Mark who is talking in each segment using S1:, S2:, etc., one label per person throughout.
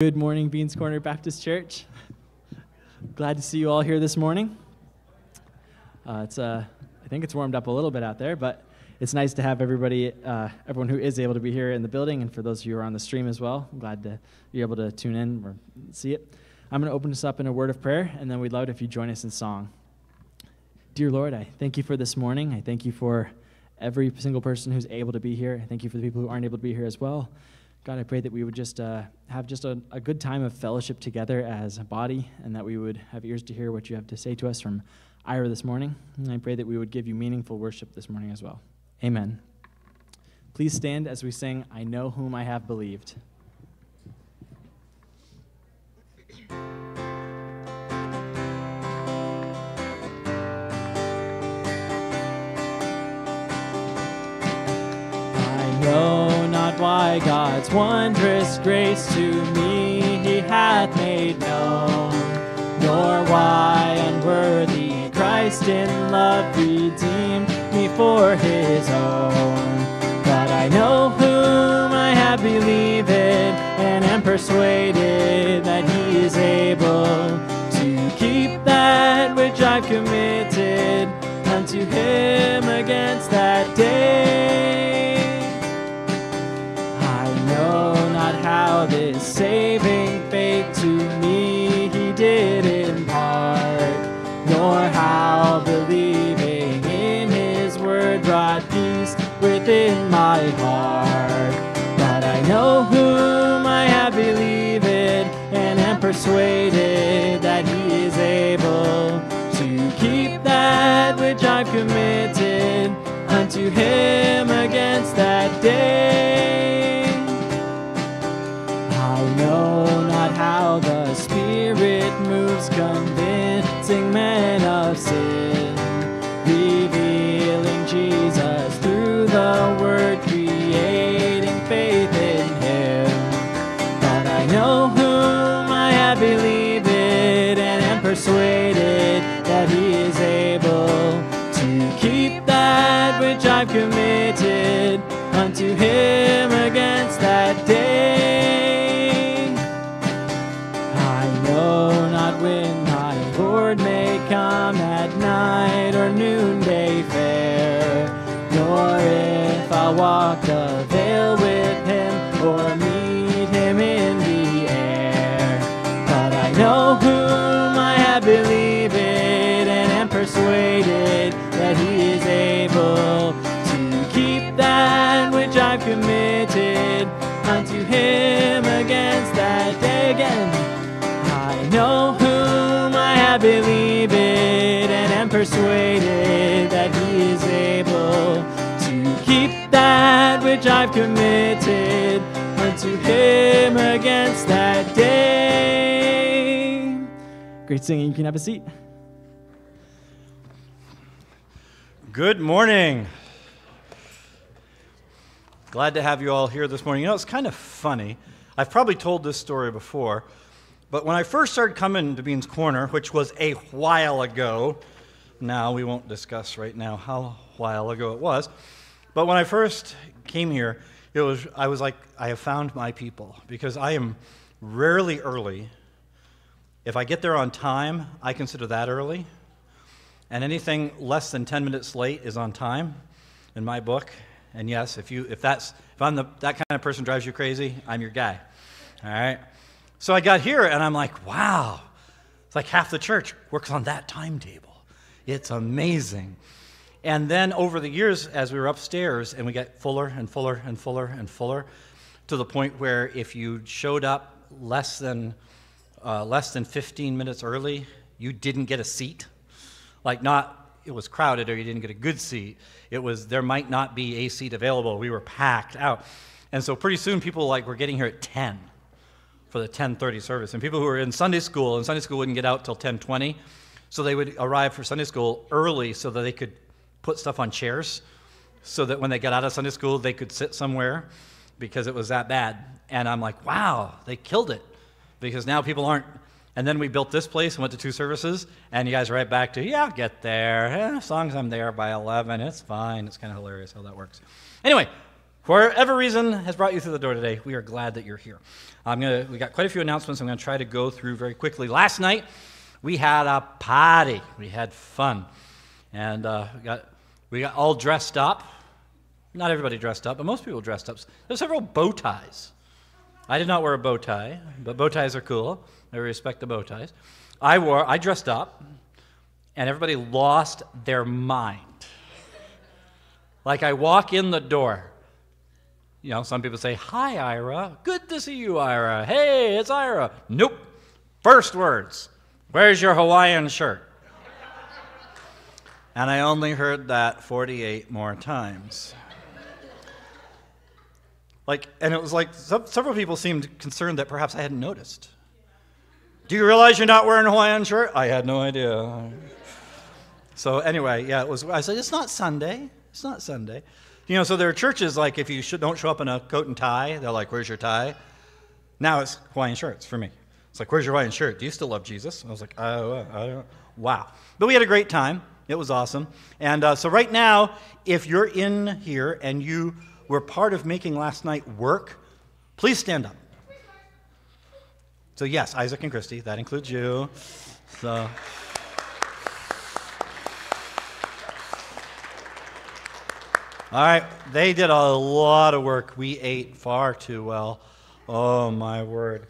S1: Good morning, Beans Corner Baptist Church. Glad to see you all here this morning. Uh, it's uh, I think it's warmed up a little bit out there, but it's nice to have everybody, uh, everyone who is able to be here in the building, and for those of you who are on the stream as well. I'm glad to be able to tune in or see it. I'm going to open this up in a word of prayer, and then we'd love it if you join us in song. Dear Lord, I thank you for this morning. I thank you for every single person who's able to be here. I thank you for the people who aren't able to be here as well. God, I pray that we would just uh, have just a, a, good time of fellowship together as a body, and that we would have ears to hear what you have to say to us from Ira this morning. And I pray that we would give you meaningful worship this morning as well. Amen. Please stand as we sing, I Know Whom I Have Believed. I know God's wondrous grace to me he hath made known, nor why unworthy Christ in love redeemed me for his own. But I know whom I have believed and am persuaded that he is able to keep that which I've committed unto him against that day. How this saving faith to me he did impart, nor how believing in his word brought peace within my heart. But I know whom I have believed and am persuaded that he is able to keep that which I've committed unto him against that day. How the Spirit moves, convincing men of sin, come at night or noonday fair, nor if I'll walk the vale with Him or meet Him in the air. But I know whom I have believed and am persuaded that He is able to keep that which I've committed unto Him against that day again. Which I've committed unto Him against that day. Great singing. You can have a seat.
S2: Good morning. Glad to have you all here this morning. You know, it's kind of funny. I've probably told this story before, but when I first started coming to Beans Corner, which was a while ago, now we won't discuss right now how while ago it was, but when I first came here, it was I was like I have found my people because I am rarely early. If I get there on time, I consider that early. And anything less than 10 minutes late is on time in my book. And yes, if you if that's if I'm the that kind of person drives you crazy, I'm your guy. All right? So I got here and I'm like, wow. It's like half the church works on that timetable. It's amazing. And then over the years, as we were upstairs and we got fuller and fuller and fuller and fuller, to the point where if you showed up less than uh, less than 15 minutes early, you didn't get a seat. Like not it was crowded or you didn't get a good seat. It was there might not be a seat available. We were packed out. And so pretty soon people like were getting here at 10 for the 10:30 service. And people who were in Sunday school and Sunday school wouldn't get out till 10:20, so they would arrive for Sunday school early so that they could put stuff on chairs so that when they got out of Sunday school they could sit somewhere because it was that bad. And I'm like, "Wow, they killed it." Because now people aren't and then we built this place and went to two services, and you guys are right back to, yeah, I'll get there. Eh, as long as I'm there by 11, it's fine. It's kind of hilarious how that works. Anyway, whatever reason has brought you through the door today, we are glad that you're here. I'm gonna, we got quite a few announcements I'm going to try to go through very quickly. Last night, we had a party. We had fun. And uh, we, got, we got all dressed up. Not everybody dressed up, but most people dressed up. There's several bow ties. I did not wear a bow tie, but bow ties are cool. I respect the bow ties. I wore, I dressed up, and everybody lost their mind. Like I walk in the door. You know, some people say, Hi, Ira. Good to see you, Ira. Hey, it's Ira. Nope. First words Where's your Hawaiian shirt? And I only heard that 48 more times. Like, and it was like some, several people seemed concerned that perhaps I hadn't noticed. Do you realize you're not wearing a Hawaiian shirt? I had no idea. So anyway, yeah, it was. I said it's not Sunday. It's not Sunday. You know, so there are churches like if you should, don't show up in a coat and tie, they're like, "Where's your tie?" Now it's Hawaiian shirts for me. It's like, "Where's your Hawaiian shirt? Do you still love Jesus?" I was like, "Oh, I don't." Wow. But we had a great time. It was awesome. And uh, so right now, if you're in here and you were part of making last night work, please stand up. So yes, Isaac and Christy, that includes you. So. All right, they did a lot of work. We ate far too well. Oh, my word.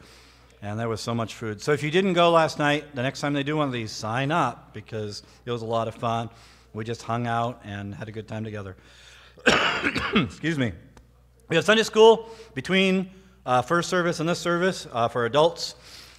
S2: And there was so much food. So if you didn't go last night, the next time they do one of these, sign up because it was a lot of fun. We just hung out and had a good time together. Excuse me. We have Sunday school between uh, first service and this service uh, for adults.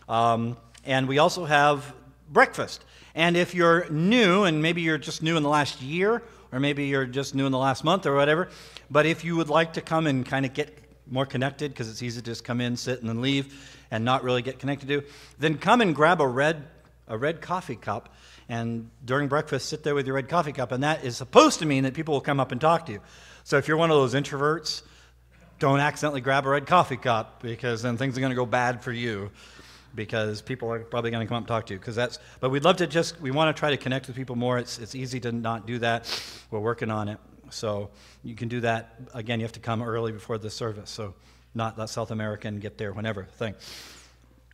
S2: Um, and we also have breakfast. And if you're new, and maybe you're just new in the last year, or maybe you're just new in the last month or whatever. But if you would like to come and kind of get more connected, because it's easy to just come in, sit, and then leave and not really get connected to, then come and grab a red, a red coffee cup. And during breakfast, sit there with your red coffee cup. And that is supposed to mean that people will come up and talk to you. So if you're one of those introverts, don't accidentally grab a red coffee cup because then things are going to go bad for you because people are probably going to come up and talk to you because that's but we'd love to just we want to try to connect with people more it's, it's easy to not do that we're working on it so you can do that. Again you have to come early before the service. So not that south american get there whenever thing.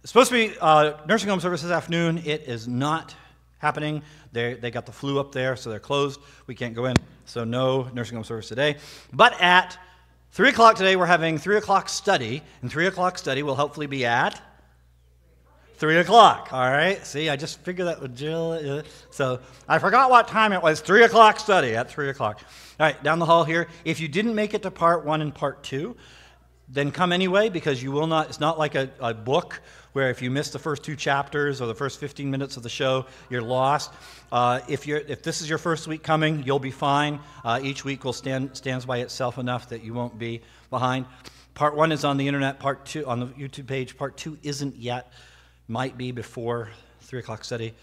S2: It's supposed to be uh, nursing home service this afternoon. It is not happening. They they got the flu up there so they're closed. We can't go in. So no nursing home service today. But at 3 o'clock today we're having 3 o'clock study. And 3 o'clock study will hopefully be at Three o'clock, all right? See, I just figured that with Jill. So I forgot what time it was. Three o'clock study at three o'clock. All right, down the hall here. If you didn't make it to part one and part two, then come anyway because you will not, it's not like a, a book where if you miss the first two chapters or the first 15 minutes of the show, you're lost. Uh, if, you're, if this is your first week coming, you'll be fine. Uh, each week will stand stands by itself enough that you won't be behind. Part one is on the internet. Part two on the YouTube page. Part two isn't yet. Might be before 3 o'clock study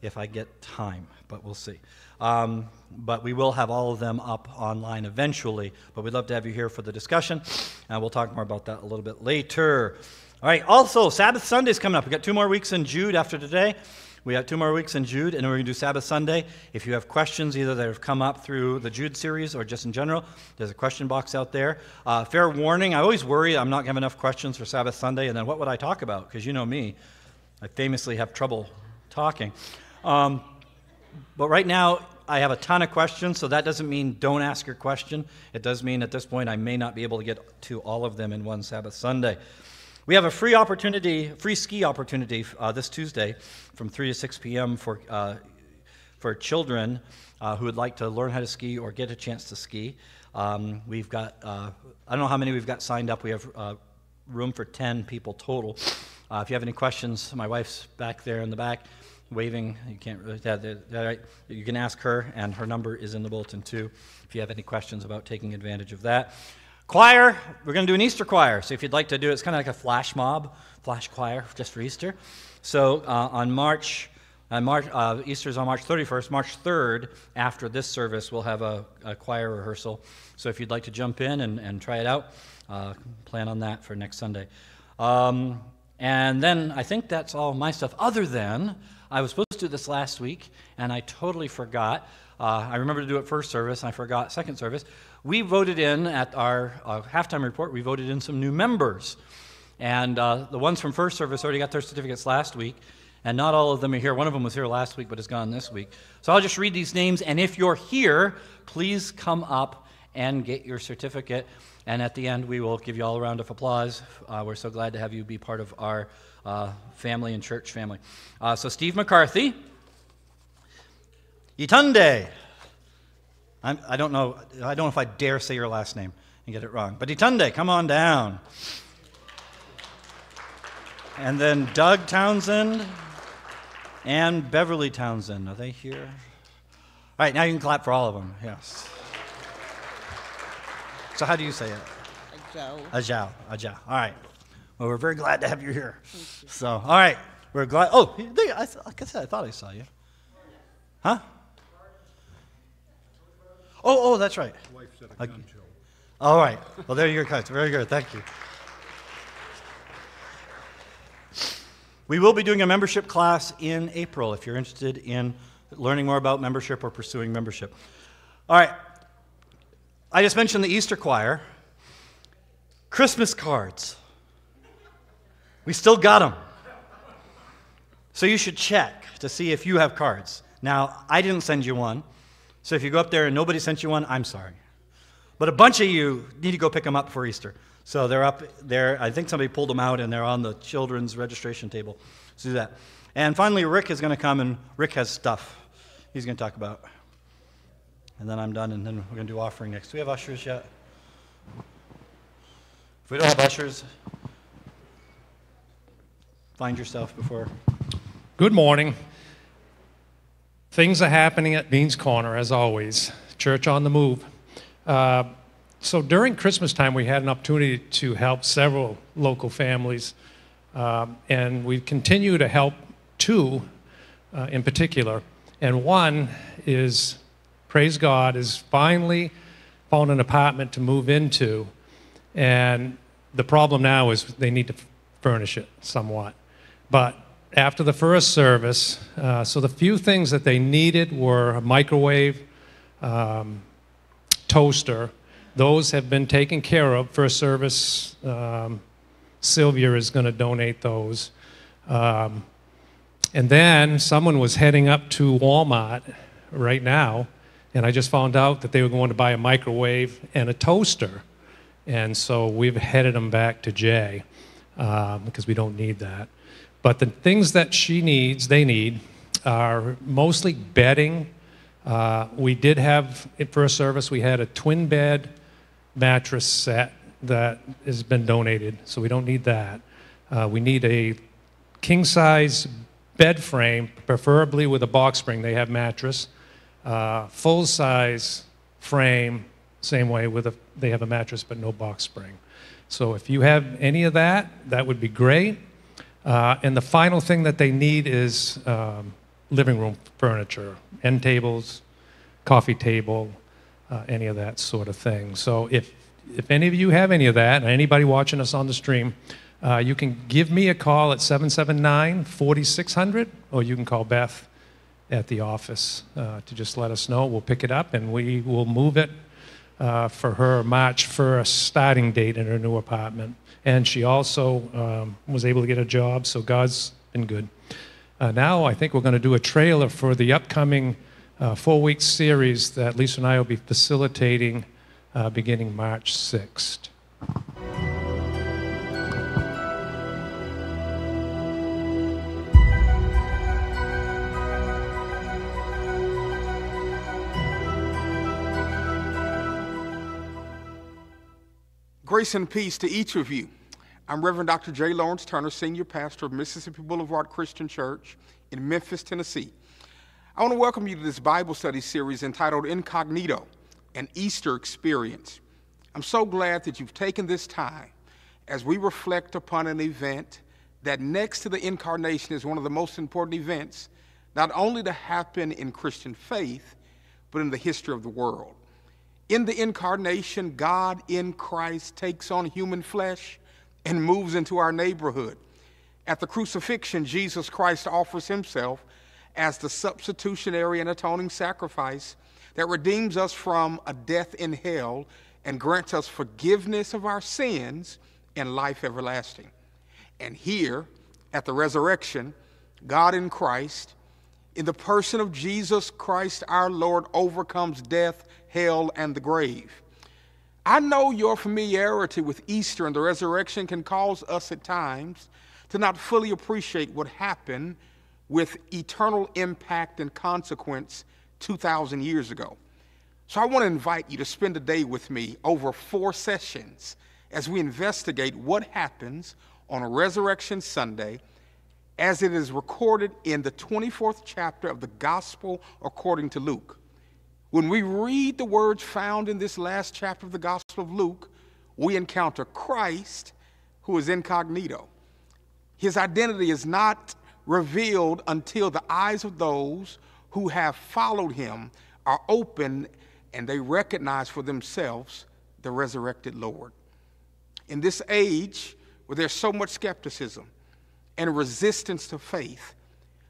S2: if I get time, but we'll see. Um, but we will have all of them up online eventually. But we'd love to have you here for the discussion, and we'll talk more about that a little bit later. All right, also, Sabbath Sunday is coming up. We've got two more weeks in Jude after today. We have two more weeks in Jude, and we're going to do Sabbath Sunday. If you have questions, either that have come up through the Jude series or just in general, there's a question box out there. Uh, fair warning, I always worry I'm not going to have enough questions for Sabbath Sunday, and then what would I talk about? Because you know me. I famously have trouble talking. Um, but right now, I have a ton of questions, so that doesn't mean don't ask your question. It does mean at this point I may not be able to get to all of them in one Sabbath Sunday. We have a free opportunity, free ski opportunity uh, this Tuesday from 3 to 6 p.m. for, uh, for children uh, who would like to learn how to ski or get a chance to ski. Um, we've got, uh, I don't know how many we've got signed up. We have uh, room for 10 people total. Uh, if you have any questions, my wife's back there in the back waving. You can't really, that, that, that, you can ask her, and her number is in the bulletin too. If you have any questions about taking advantage of that. Choir, we're going to do an Easter choir. So if you'd like to do it, it's kind of like a flash mob, flash choir just for Easter. So uh, on March, uh, March uh, Easter is on March 31st. March 3rd, after this service, we'll have a, a choir rehearsal. So if you'd like to jump in and, and try it out, uh, plan on that for next Sunday. Um, and then I think that's all my stuff, other than I was supposed to do this last week, and I totally forgot. Uh, I remember to do it first service, and I forgot second service. we voted in at our uh, halftime report, we voted in some new members. And uh, the ones from first service already got their certificates last week, and not all of them are here. One of them was here last week but is gone this week. So I'll just read these names, and if you're here, please come up and get your certificate. And at the end, we will give you all a round of applause. Uh, we're so glad to have you be part of our uh, family and church family. Uh, so, Steve McCarthy, Itunde. I'm, I don't know. I don't know if I dare say your last name and get it wrong. But Itunde, come on down. And then Doug Townsend and Beverly Townsend. Are they here? All right, now you can clap for all of them. Yes. So how do you say it?
S3: Joe.
S2: Ajao. Ajao. All right. Well, we're very glad to have you here. So, all right. We're glad. Oh, they, I, like I said, I thought I saw you. Huh? Oh, oh, that's right. Okay. All right. Well, there you go. Very good. Thank you. We will be doing a membership class in April if you're interested in learning more about membership or pursuing membership. All right. I just mentioned the Easter choir. Christmas cards. We still got them. So you should check to see if you have cards. Now, I didn't send you one. So if you go up there and nobody sent you one, I'm sorry. But a bunch of you need to go pick them up for Easter. So they're up there. I think somebody pulled them out and they're on the children's registration table. So do that. And finally, Rick is going to come and Rick has stuff he's going to talk about. And then I'm done, and then we're going to do offering next. Do we have ushers yet? If we don't have ushers, find yourself before.
S4: Good morning. Things are happening at Beans Corner, as always. Church on the move. Uh, so during Christmas time, we had an opportunity to help several local families, um, and we continue to help two uh, in particular. And one is, praise God, is finally found an apartment to move into, and the problem now is they need to furnish it somewhat. But after the first service, uh, so the few things that they needed were a microwave, um, toaster, those have been taken care of. First service, um, Sylvia is going to donate those. Um, and then someone was heading up to Walmart right now, and I just found out that they were going to buy a microwave and a toaster. And so we've headed them back to Jay um, because we don't need that. But the things that she needs, they need, are mostly bedding. Uh, we did have, at first service, we had a twin bed mattress set that has been donated, so we don't need that. Uh, we need a king size bed frame, preferably with a box spring. They have mattress. Uh, full size frame, same way with a, they have a mattress but no box spring. So if you have any of that, that would be great. Uh, and the final thing that they need is um, living room furniture, end tables, coffee table, uh, any of that sort of thing. So if, if any of you have any of that, and anybody watching us on the stream, uh, you can give me a call at 779 4600, or you can call Beth at the office uh, to just let us know. We'll pick it up and we will move it uh, for her March 1st starting date in her new apartment. And she also um, was able to get a job, so God's been good. Uh, now I think we're going to do a trailer for the upcoming uh, four week series that Lisa and I will be facilitating uh, beginning March 6th.
S5: Grace and peace to each of you. I'm Reverend Dr. J. Lawrence Turner, Senior Pastor of Mississippi Boulevard Christian Church in Memphis, Tennessee. I want to welcome you to this Bible study series entitled Incognito An Easter Experience. I'm so glad that you've taken this time as we reflect upon an event that, next to the incarnation, is one of the most important events not only to happen in Christian faith, but in the history of the world. In the incarnation, God in Christ takes on human flesh and moves into our neighborhood. At the crucifixion, Jesus Christ offers himself as the substitutionary and atoning sacrifice that redeems us from a death in hell and grants us forgiveness of our sins and life everlasting. And here at the resurrection, God in Christ, in the person of Jesus Christ our Lord, overcomes death, hell, and the grave. I know your familiarity with Easter and the resurrection can cause us at times to not fully appreciate what happened with eternal impact and consequence 2,000 years ago. So I want to invite you to spend a day with me over four sessions as we investigate what happens on a Resurrection Sunday as it is recorded in the 24th chapter of the Gospel according to Luke. When we read the words found in this last chapter of the Gospel of Luke, we encounter Christ who is incognito. His identity is not revealed until the eyes of those who have followed him are open and they recognize for themselves the resurrected Lord. In this age where there's so much skepticism and resistance to faith,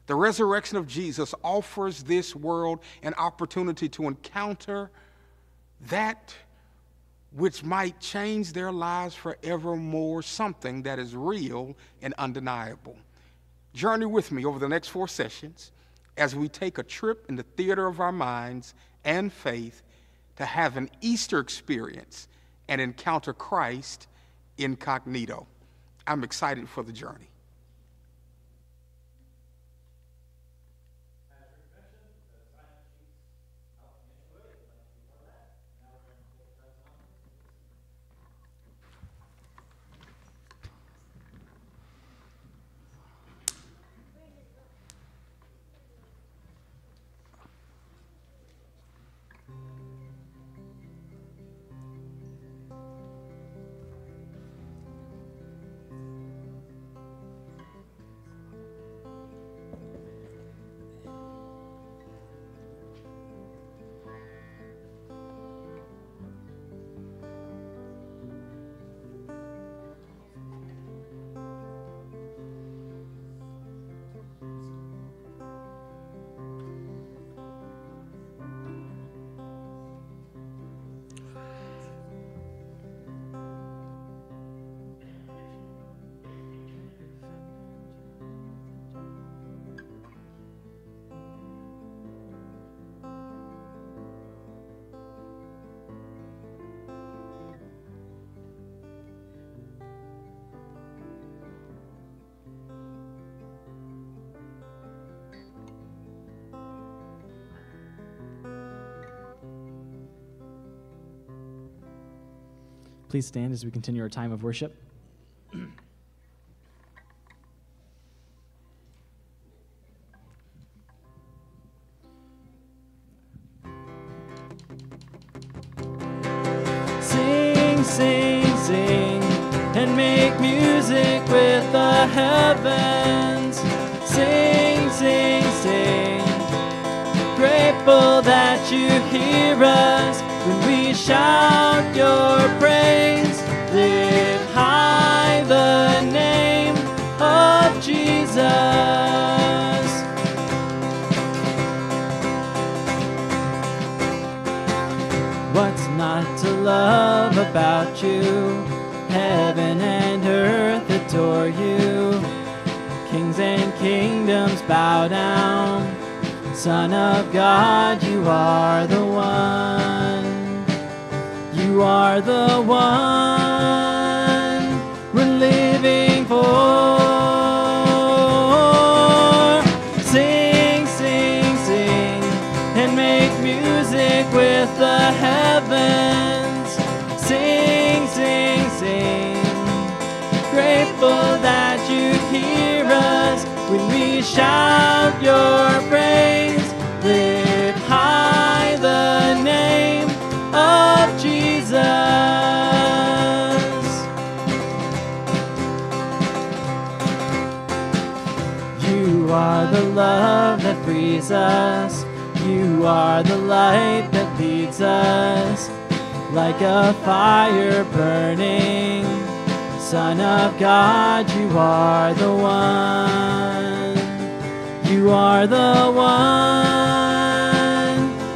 S5: the resurrection of Jesus offers this world an opportunity to encounter that which might change their lives forevermore, something that is real and undeniable. Journey with me over the next four sessions as we take a trip in the theater of our minds and faith to have an Easter experience and encounter Christ incognito. I'm excited for the journey.
S1: Please stand as we continue our time of worship. God, you are the one. You are the one we're living for. Sing, sing, sing, and make music with the heavens. Sing, sing, sing. Grateful that you hear us when we shout your praise. love that frees us. You are the light that leads us, like a fire burning. Son of God, you are the one. You are the one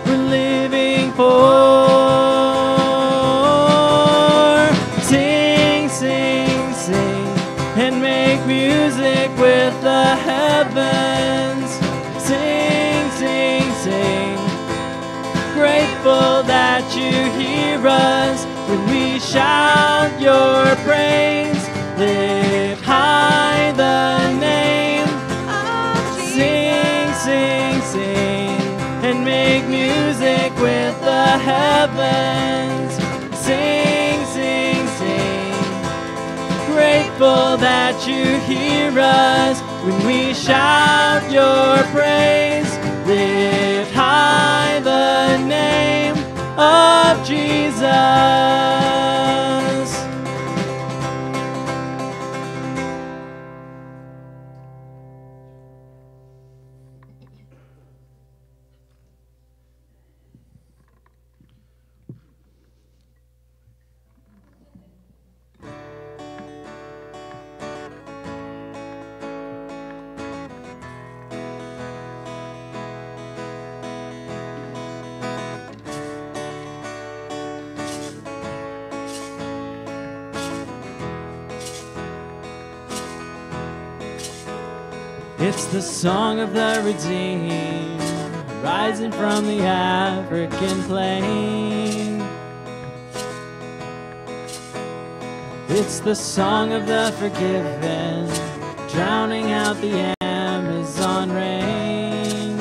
S1: we're living for. Sing, sing, sing, and make music with the heavens. grateful that you hear us when we shout your praise. Lift high the name. Sing, sing, sing, and make music with the heavens. Sing, sing, sing. Grateful that you hear us when we shout your praise. Of Jesus. Song of the redeemed, rising from the African plain. It's the song of the forgiven, drowning out the Amazon rain.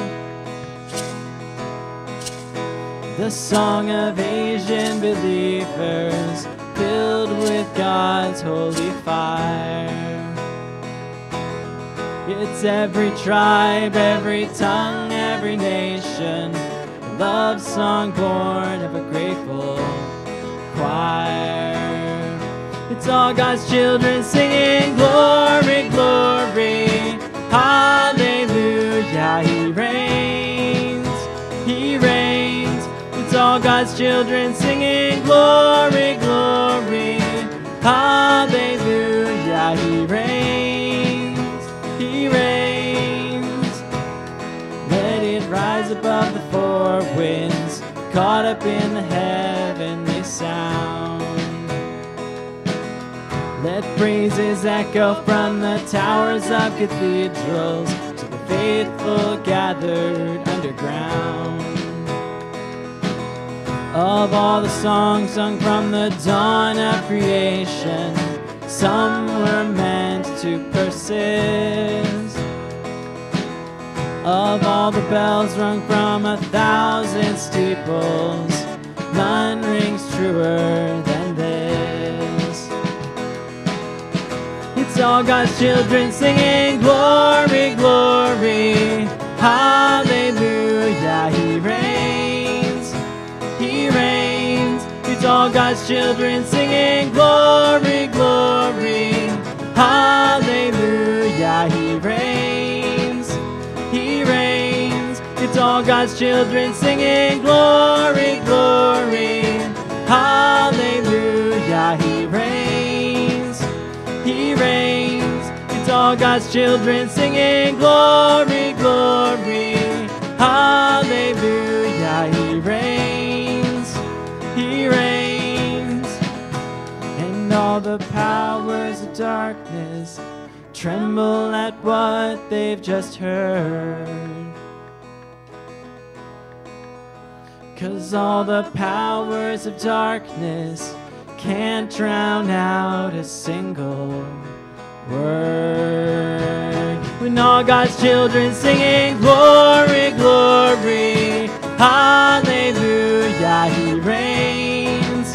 S1: The song of Asian believers, filled with God's holy fire. It's every tribe, every tongue, every nation. A love song born of a grateful choir. It's all God's children singing glory, glory, hallelujah. He reigns, He reigns. It's all God's children singing glory, glory, hallelujah. He reigns, rise above the four winds, caught up in the heavenly sound. Let praises echo from the towers of cathedrals to the faithful gathered underground. Of all the songs sung from the dawn of creation, some were meant to persist. Of all the bells rung from a thousand steeples, none rings truer than this. It's all God's children singing glory, glory, hallelujah. He reigns, He reigns. It's all God's children singing glory, glory, hallelujah. He reigns, It's all God's children singing glory, glory, hallelujah. He reigns, He reigns. It's all God's children singing glory, glory, hallelujah. He reigns, He reigns. And all the powers of darkness tremble at what they've just heard. Cause all the powers of darkness can't drown out a single word. When all God's children singing glory, glory, hallelujah, He reigns,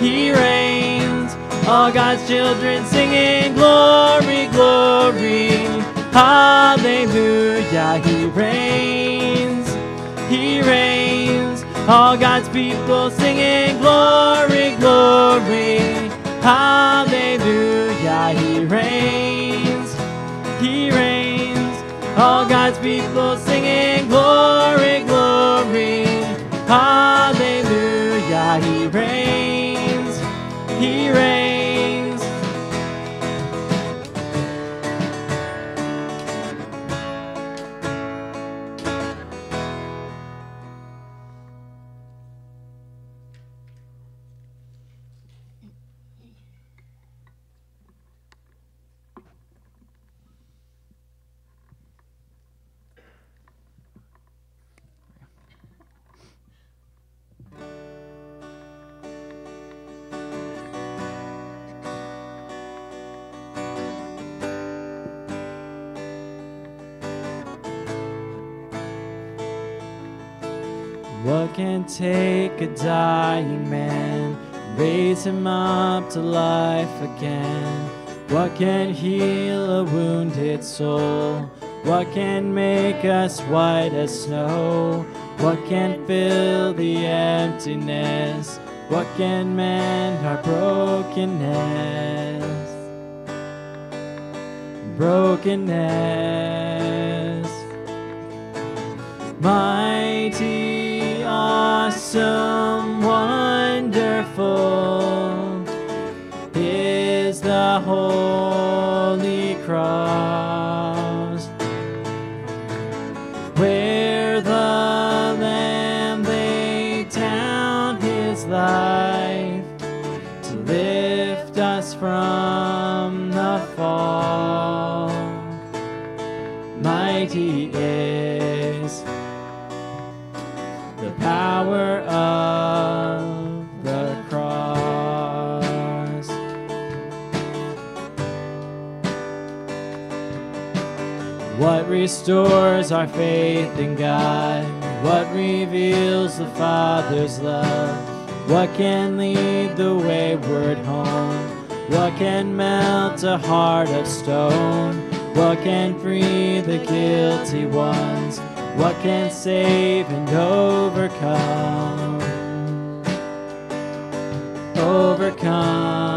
S1: He reigns. All God's children singing glory, glory, hallelujah, He reigns, All God's people singing glory, glory, hallelujah, He reigns, He reigns. All God's people singing glory, glory, hallelujah, He reigns, He reigns. To life again? What can heal a wounded soul? What can make us white as snow? What can fill the emptiness? What can mend our brokenness? Brokenness. Mighty, awesome, wonderful holy cross Restores our faith in God? What reveals the Father's love? What can lead the wayward home? What can melt a heart of stone? What can free the guilty ones? What can save and overcome? Overcome.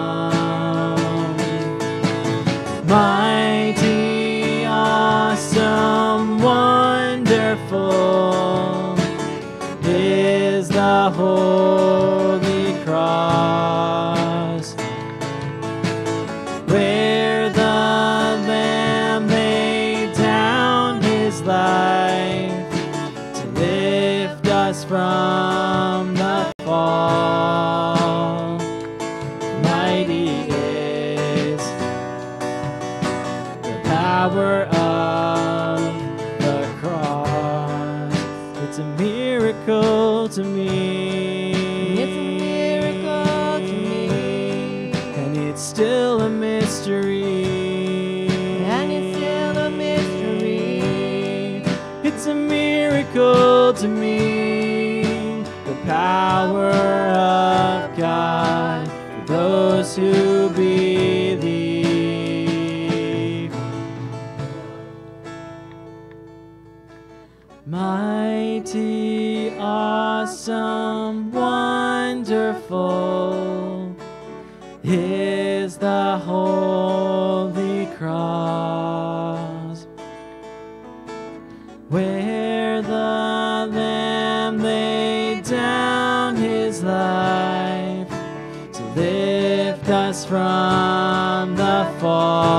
S1: From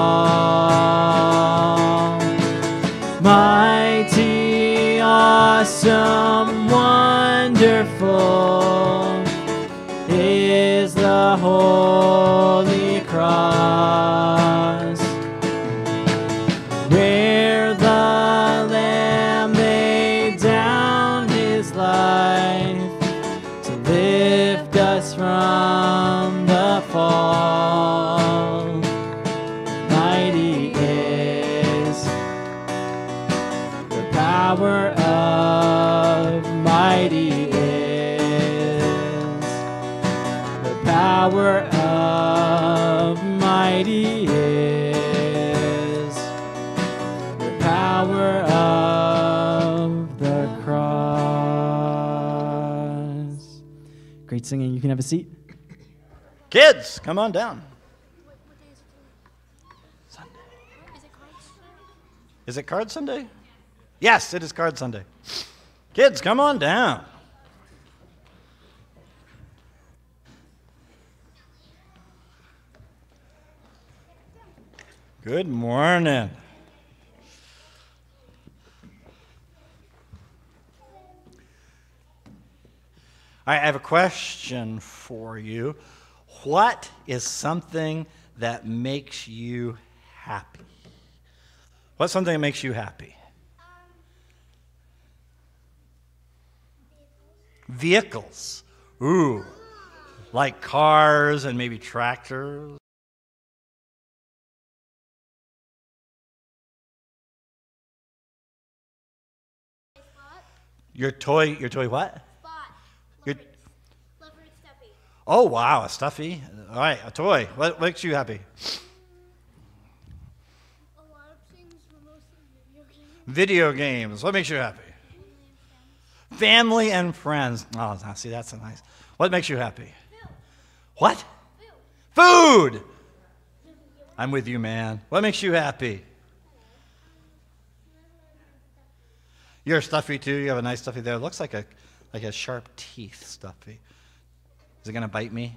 S2: Come on down. Sunday. Is it Card Sunday? Yes, it is Card Sunday. Kids, come on down. Good morning. I have a question for you. What is something that makes you happy? What's something that makes you happy? Vehicles. Ooh. Like cars and maybe tractors. Your toy, your toy what? Oh, wow, a stuffy. All right, a toy. What makes you happy?
S3: A lot of things, but mostly video games.
S2: Video games. What makes you happy? Family and friends. Oh, see, that's a nice. What makes you happy? What? Food. I'm with you, man. What makes you happy? You're stuffy too. You have a nice stuffy there. It looks like a like a sharp teeth stuffy. Is it gonna bite me?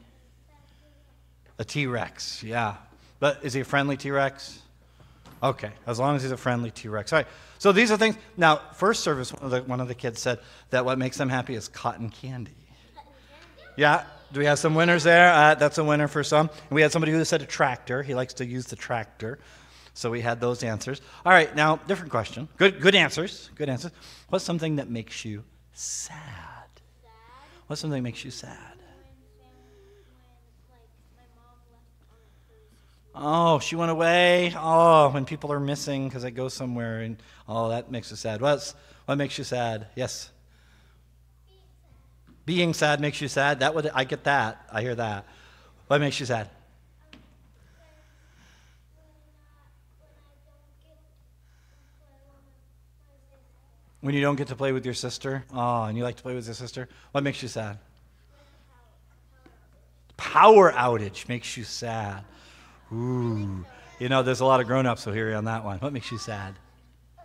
S2: A T-Rex, yeah. But is he a friendly T-Rex? Okay, as long as he's a friendly T-Rex. All right. So these are things. Now, first service, one of the, one of the kids said that what makes them happy is cotton candy. Yeah. Do we have some winners there? Uh, that's a winner for some. And we had somebody who said a tractor. He likes to use the tractor. So we had those answers. All right. Now, different question. Good. Good answers. Good answers. What's something that makes you sad? What's something that makes you sad? Oh, she went away. Oh, when people are missing because they go somewhere, and oh, that makes us sad. What's what makes you sad? Yes. Being sad makes you sad. That would I get that. I hear that. What makes you sad? When you don't get to play with your sister. Oh, and you like to play with your sister. What makes you sad? Power outage makes you sad. Ooh. You know, there's a lot of grown ups who hear you on that one. What makes you sad? Uh,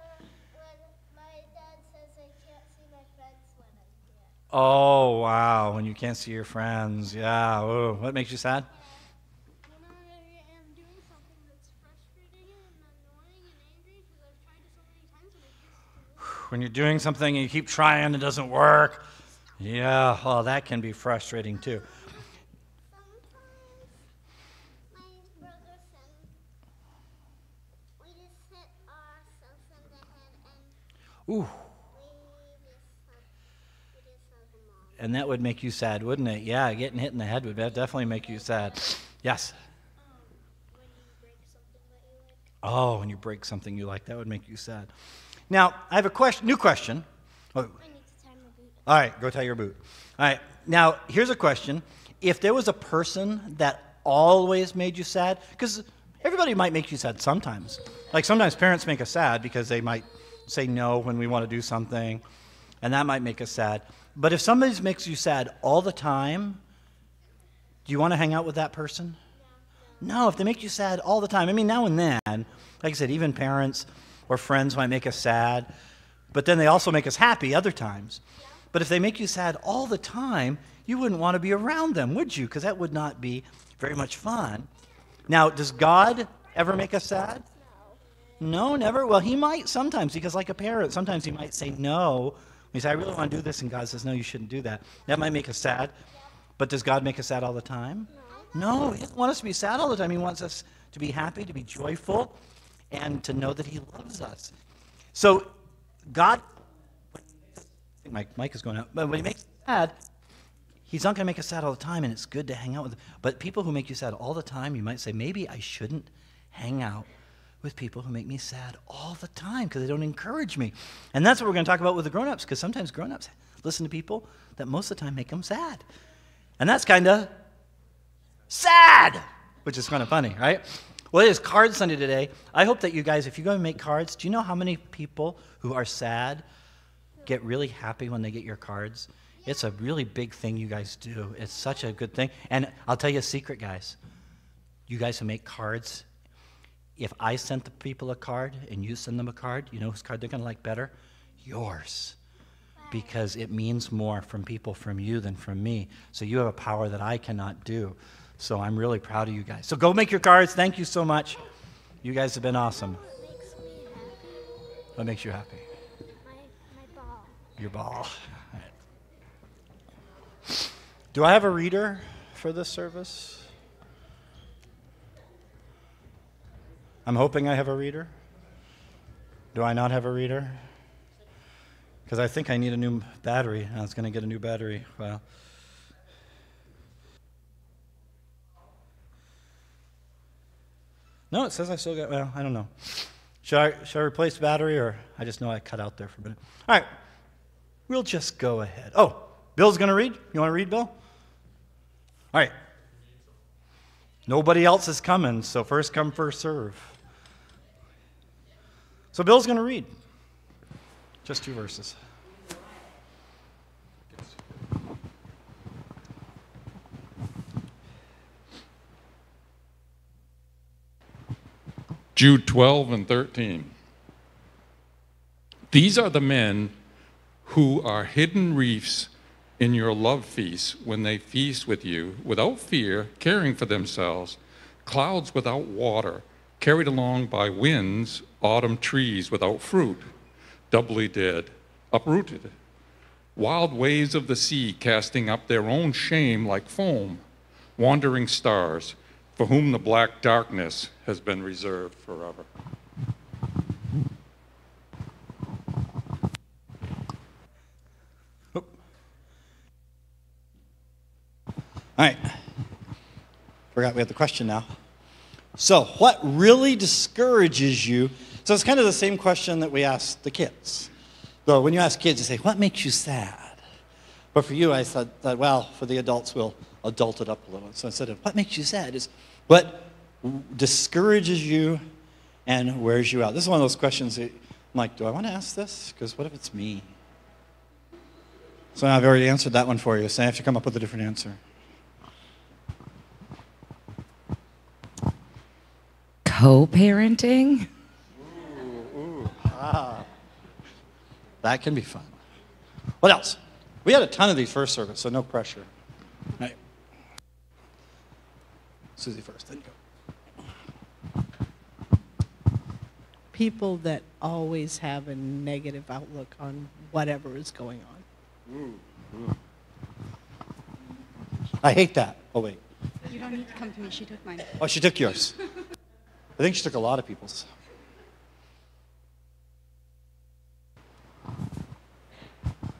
S2: oh, wow. When you can't see your friends. Yeah. Ooh. What makes you sad?
S3: When I am doing something that's frustrating and annoying and angry because I've tried it so many times and I just
S2: When you're doing something and you keep trying and it doesn't work. Yeah. Oh, that can be frustrating too.
S3: Sometimes my brother said we just hit ourselves in the head and
S2: Ooh.
S3: we just hug, we just hug him off.
S2: And that would make you sad, wouldn't it? Yeah, getting hit in the head would definitely make you sad. Yes. Oh, when you break something you like, that would make you sad. Now, I have a question, new question. Oh, all right, go tie your boot. All right, now here's a question. If there was a person that always made you sad, because everybody might make you sad sometimes. Like sometimes parents make us sad because they might say no when we want to do something, and that might make us sad. But if somebody makes you sad all the time, do you want to hang out with that person? No, if they make you sad all the time. I mean, now and then, like I said, even parents or friends might make us sad, but then they also make us happy other times. But if they make you sad all the time, you wouldn't want to be around them, would you? Because that would not be very much fun. Now, does God ever make us sad? No, never. Well, he might sometimes, because like a parent, sometimes he might say no. He say, I really want to do this, and God says, No, you shouldn't do that. That might make us sad. But does God make us sad all the time? No, He doesn't want us to be sad all the time. He wants us to be happy, to be joyful, and to know that He loves us. So, God, I think my mic is going out, but when He makes us sad, He's not going to make us sad all the time, and it's good to hang out with. But people who make you sad all the time, you might say, maybe I shouldn't hang out with people who make me sad all the time because they don't encourage me. And that's what we're going to talk about with the grown ups because sometimes grown ups listen to people that most of the time make them sad. And that's kind of sad, which is kind of funny, right? Well, it is Card Sunday today. I hope that you guys, if you go and make cards, do you know how many people who are sad get really happy when they get your cards? It's a really big thing you guys do. It's such a good thing. And I'll tell you a secret, guys. You guys who make cards, if I sent the people a card and you send them a card, you know whose card they're going to like better? Yours. Because it means more from people from you than from me. So you have a power that I cannot do. So I'm really proud of you guys. So go make your cards. Thank you so much. You guys have been awesome.
S3: What makes me happy?
S2: What makes you happy?
S3: My, my ball.
S2: Your ball. All right. Do I have a reader for this service? I'm hoping I have a reader. Do I not have a reader? Because I think I need a new battery. I was going to get a new battery. Well, no, it says I still got. Well, I don't know. Should I should I replace the battery, or I just know I cut out there for a minute? All right, we'll just go ahead. Oh, Bill's going to read. You want to read, Bill? All right. Nobody else is coming, so first come, first serve. So Bill's going to read just two verses.
S6: Jude 12 and 13. These are the men who are hidden reefs in your love feasts when they feast with you without fear, caring for themselves, clouds without water, carried along by winds, autumn trees without fruit, doubly dead, uprooted, wild waves of the sea casting up their own shame like foam, wandering stars, for whom the black darkness has been reserved forever.
S2: All right. Forgot we have the question now. So, what really discourages you? So, it's kind of the same question that we asked the kids. Though, when you ask kids, you say, What makes you sad? But for you, I said that, well, for the adults, we'll adult it up a little. So, instead of what makes you sad, is what discourages you and wears you out? This is one of those questions that I'm like, Do I want to ask this? Because what if it's me? So, I've already answered that one for you, so I have to come up with a different answer.
S7: Co-parenting ah.
S2: That can be fun. What else? We had a ton of these first service, so no pressure. All right. Susie first, then you go.
S8: people that always have a negative outlook on whatever is going on. Mm-hmm.
S2: I hate that. Oh, wait.
S9: You don't need to come to me. She took mine.
S2: Oh, she took yours. I think she took a lot of people's.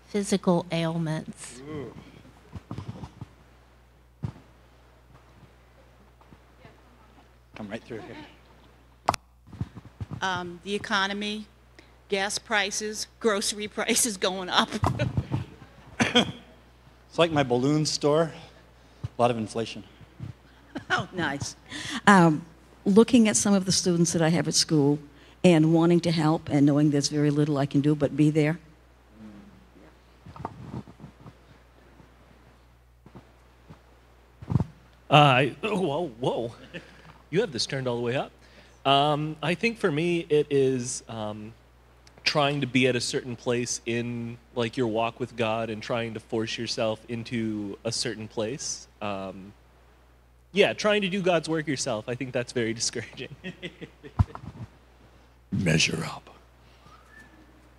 S10: physical ailments.
S2: Come right through here.
S11: um, the economy, gas prices, grocery prices going up.
S2: It's like my balloon store. A lot of inflation.
S11: oh, nice.
S7: um, looking at some of the students that i have at school and wanting to help and knowing there's very little i can do but be there
S12: Uh, I, whoa, whoa. You have this turned all the way up. Um, I think for me, it is um, trying to be at a certain place in like your walk with God and trying to force yourself into a certain place. Um, yeah, trying to do God's work yourself. I think that's very discouraging.
S6: Measure up.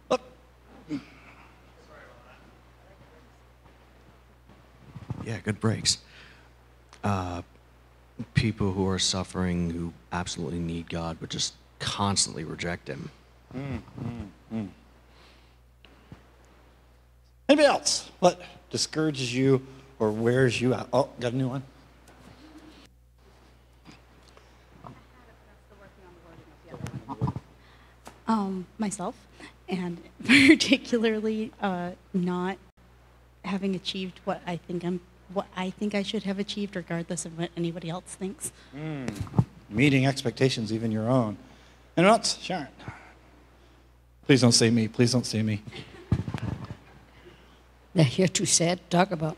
S6: Oh.
S13: Yeah, good breaks. Uh, people who are suffering, who absolutely need God, but just constantly reject Him.
S2: Anybody else? What discourages you or wears you out? Oh, got a new one?
S9: Um, myself, and particularly uh, not having achieved what I think I'm, what I think I should have achieved, regardless of what anybody else thinks.
S2: Meeting expectations, even your own. Anyone else? Sharon. Please don't say me. Please don't say me.
S14: Now, you're too sad to talk about.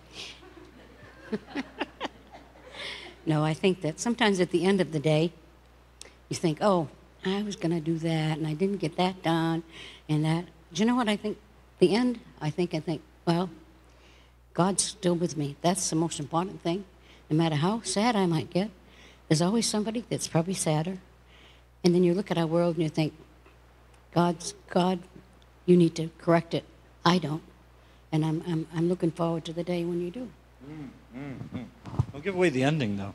S14: no, I think that sometimes at the end of the day, you think, oh, I was going to do that, and I didn't get that done, and that. Do you know what I think? The end, I think, I think, well, God's still with me. That's the most important thing. No matter how sad I might get, there's always somebody that's probably sadder. And then you look at our world and you think, God's God, you need to correct it. I don't. And I'm, I'm, I'm looking forward to the day when you do. Mm, mm, mm.
S2: Don't give away the ending, though.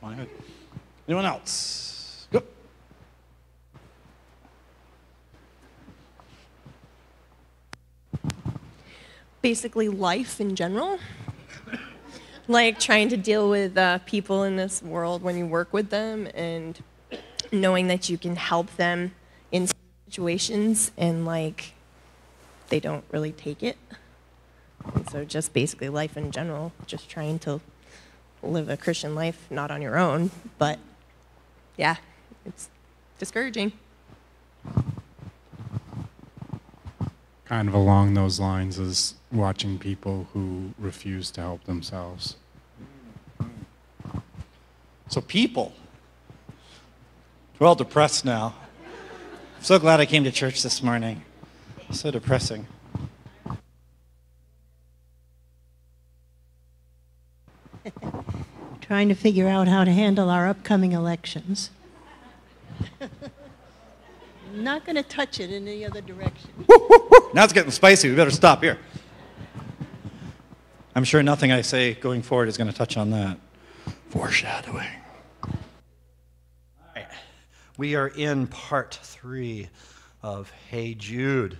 S2: Anyone else? Go.
S15: Basically life in general. like trying to deal with uh, people in this world when you work with them and knowing that you can help them in situations and like they don't really take it. And so just basically life in general, just trying to live a Christian life not on your own. But yeah, it's discouraging.
S16: Kind of along those lines is watching people who refuse to help themselves.
S2: So, people. We're all depressed now. I'm so glad I came to church this morning. So depressing.
S17: Trying to figure out how to handle our upcoming elections. Not going to touch it in any other direction.
S2: Now it's getting spicy. We better stop here. I'm sure nothing I say going forward is going to touch on that. Foreshadowing. All right. We are in part three of Hey Jude.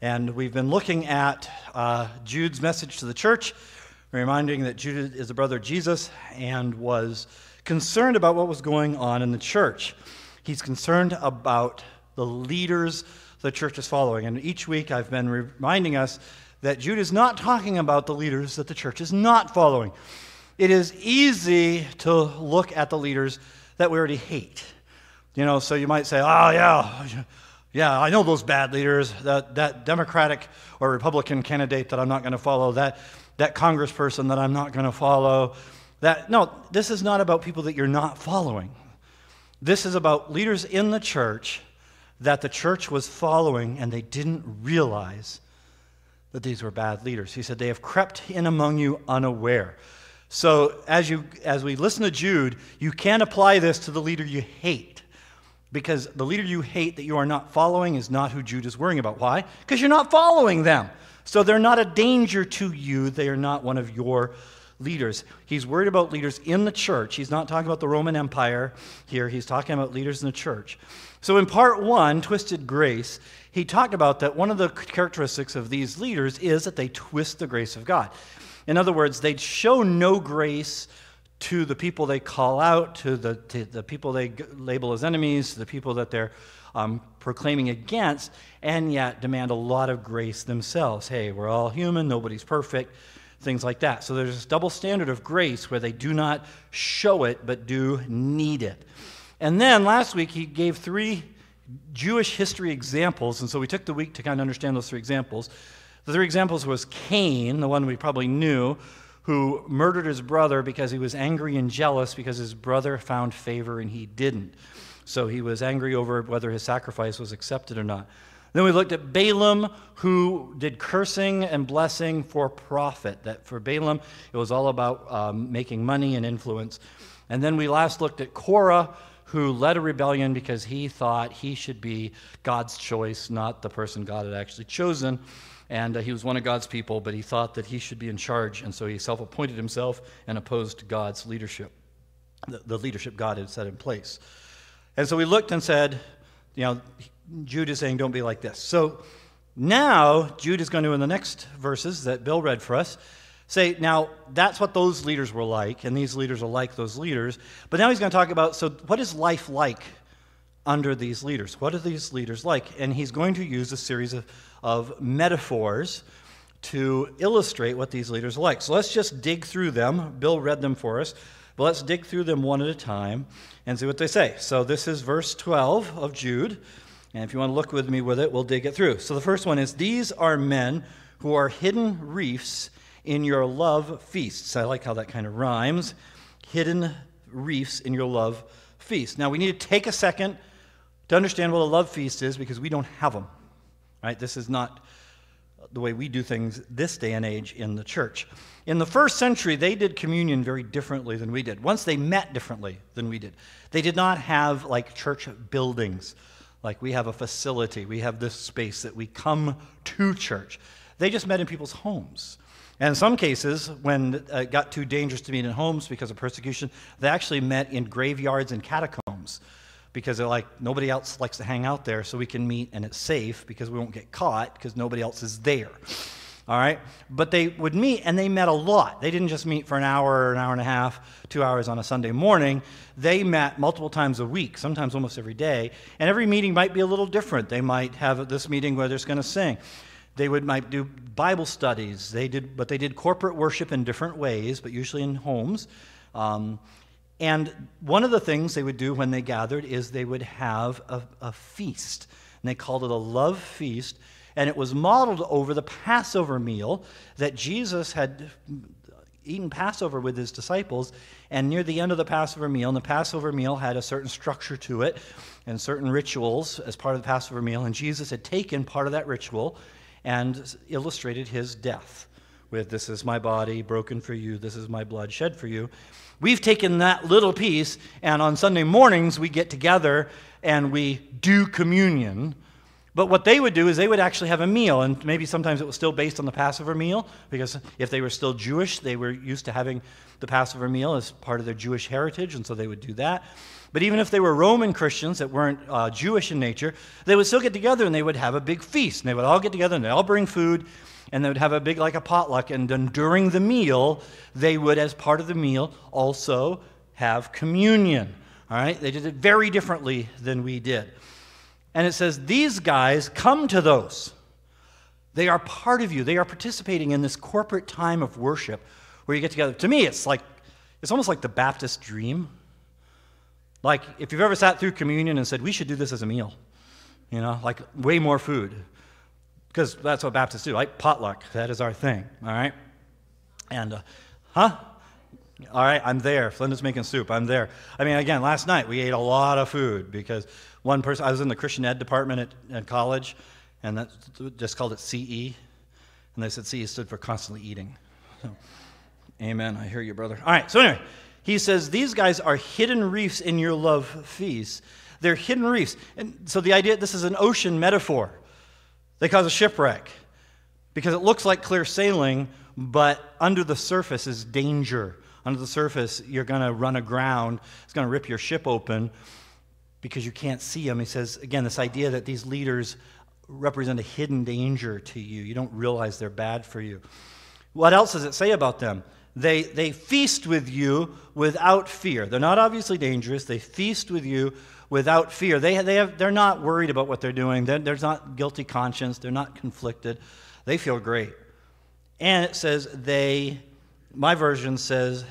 S2: And we've been looking at uh, Jude's message to the church, reminding that Jude is the brother of Jesus and was concerned about what was going on in the church. He's concerned about the leaders the church is following. And each week I've been reminding us that Jude is not talking about the leaders that the church is not following. It is easy to look at the leaders that we already hate. You know, so you might say, oh, yeah, yeah, I know those bad leaders, that, that Democratic or Republican candidate that I'm not going to follow, that, that congressperson that I'm not going to follow. That, no, this is not about people that you're not following. This is about leaders in the church that the church was following and they didn't realize that these were bad leaders. He said, They have crept in among you unaware. So as, you, as we listen to Jude, you can't apply this to the leader you hate. Because the leader you hate that you are not following is not who Jude is worrying about. Why? Because you're not following them. So they're not a danger to you. They are not one of your leaders. He's worried about leaders in the church. He's not talking about the Roman Empire here. He's talking about leaders in the church. So in part one, Twisted Grace, he talked about that one of the characteristics of these leaders is that they twist the grace of God. In other words, they'd show no grace to the people they call out, to the, to the people they label as enemies, the people that they're um, proclaiming against, and yet demand a lot of grace themselves. Hey, we're all human, nobody's perfect, things like that. So there's this double standard of grace where they do not show it, but do need it. And then last week, he gave three Jewish history examples, and so we took the week to kind of understand those three examples. The three examples was Cain, the one we probably knew, who murdered his brother because he was angry and jealous because his brother found favor and he didn't. So he was angry over whether his sacrifice was accepted or not. Then we looked at Balaam, who did cursing and blessing for profit. That for Balaam, it was all about um, making money and influence. And then we last looked at Korah, who led a rebellion because he thought he should be God's choice, not the person God had actually chosen. And uh, he was one of God's people, but he thought that he should be in charge, and so he self appointed himself and opposed God's leadership, the, the leadership God had set in place. And so we looked and said, you know, Jude is saying, don't be like this. So now, Jude is going to, in the next verses that Bill read for us, say, now that's what those leaders were like, and these leaders are like those leaders. But now he's going to talk about, so what is life like under these leaders? What are these leaders like? And he's going to use a series of, of metaphors to illustrate what these leaders are like. So let's just dig through them. Bill read them for us, but let's dig through them one at a time and see what they say. So this is verse 12 of Jude. And if you want to look with me with it, we'll dig it through. So the first one is These are men who are hidden reefs in your love feasts. I like how that kind of rhymes. Hidden reefs in your love feast. Now, we need to take a second to understand what a love feast is because we don't have them. Right? This is not the way we do things this day and age in the church. In the first century, they did communion very differently than we did. Once they met differently than we did. They did not have like church buildings, like we have a facility, we have this space that we come to church. They just met in people's homes. And in some cases, when it uh, got too dangerous to meet in homes because of persecution, they actually met in graveyards and catacombs because they're like, nobody else likes to hang out there, so we can meet and it's safe because we won't get caught because nobody else is there. All right? But they would meet and they met a lot. They didn't just meet for an hour, or an hour and a half, two hours on a Sunday morning. They met multiple times a week, sometimes almost every day. And every meeting might be a little different. They might have this meeting where they're going to sing. They would might do Bible studies. They did, but they did corporate worship in different ways, but usually in homes. Um, and one of the things they would do when they gathered is they would have a, a feast. And they called it a love feast. And it was modeled over the Passover meal that Jesus had eaten Passover with his disciples. And near the end of the Passover meal, and the Passover meal had a certain structure to it and certain rituals as part of the Passover meal. And Jesus had taken part of that ritual and illustrated his death with, This is my body broken for you, this is my blood shed for you. We've taken that little piece, and on Sunday mornings we get together and we do communion. But what they would do is they would actually have a meal, and maybe sometimes it was still based on the Passover meal, because if they were still Jewish, they were used to having the Passover meal as part of their Jewish heritage, and so they would do that. But even if they were Roman Christians that weren't uh, Jewish in nature, they would still get together and they would have a big feast. And they would all get together and they'd all bring food, and they would have a big, like a potluck. And then during the meal, they would, as part of the meal, also have communion. All right? They did it very differently than we did. And it says, These guys come to those. They are part of you. They are participating in this corporate time of worship where you get together. To me, it's like, it's almost like the Baptist dream. Like, if you've ever sat through communion and said, We should do this as a meal, you know, like way more food. Because that's what Baptists do, like potluck. That is our thing, all right? And, uh, huh? All right, I'm there. Linda's making soup. I'm there. I mean, again, last night we ate a lot of food because one person, I was in the Christian Ed department at, at college, and that just called it CE. And they said CE stood for constantly eating. So, amen. I hear you, brother. All right, so anyway, he says, These guys are hidden reefs in your love feast. They're hidden reefs. And so the idea, this is an ocean metaphor. They cause a shipwreck because it looks like clear sailing, but under the surface is danger. Under the surface, you're going to run aground. It's going to rip your ship open because you can't see them. He says, again, this idea that these leaders represent a hidden danger to you. You don't realize they're bad for you. What else does it say about them? They, they feast with you without fear. They're not obviously dangerous. They feast with you without fear. They, they have, they're not worried about what they're doing. They're, there's not guilty conscience. They're not conflicted. They feel great. And it says they, my version says,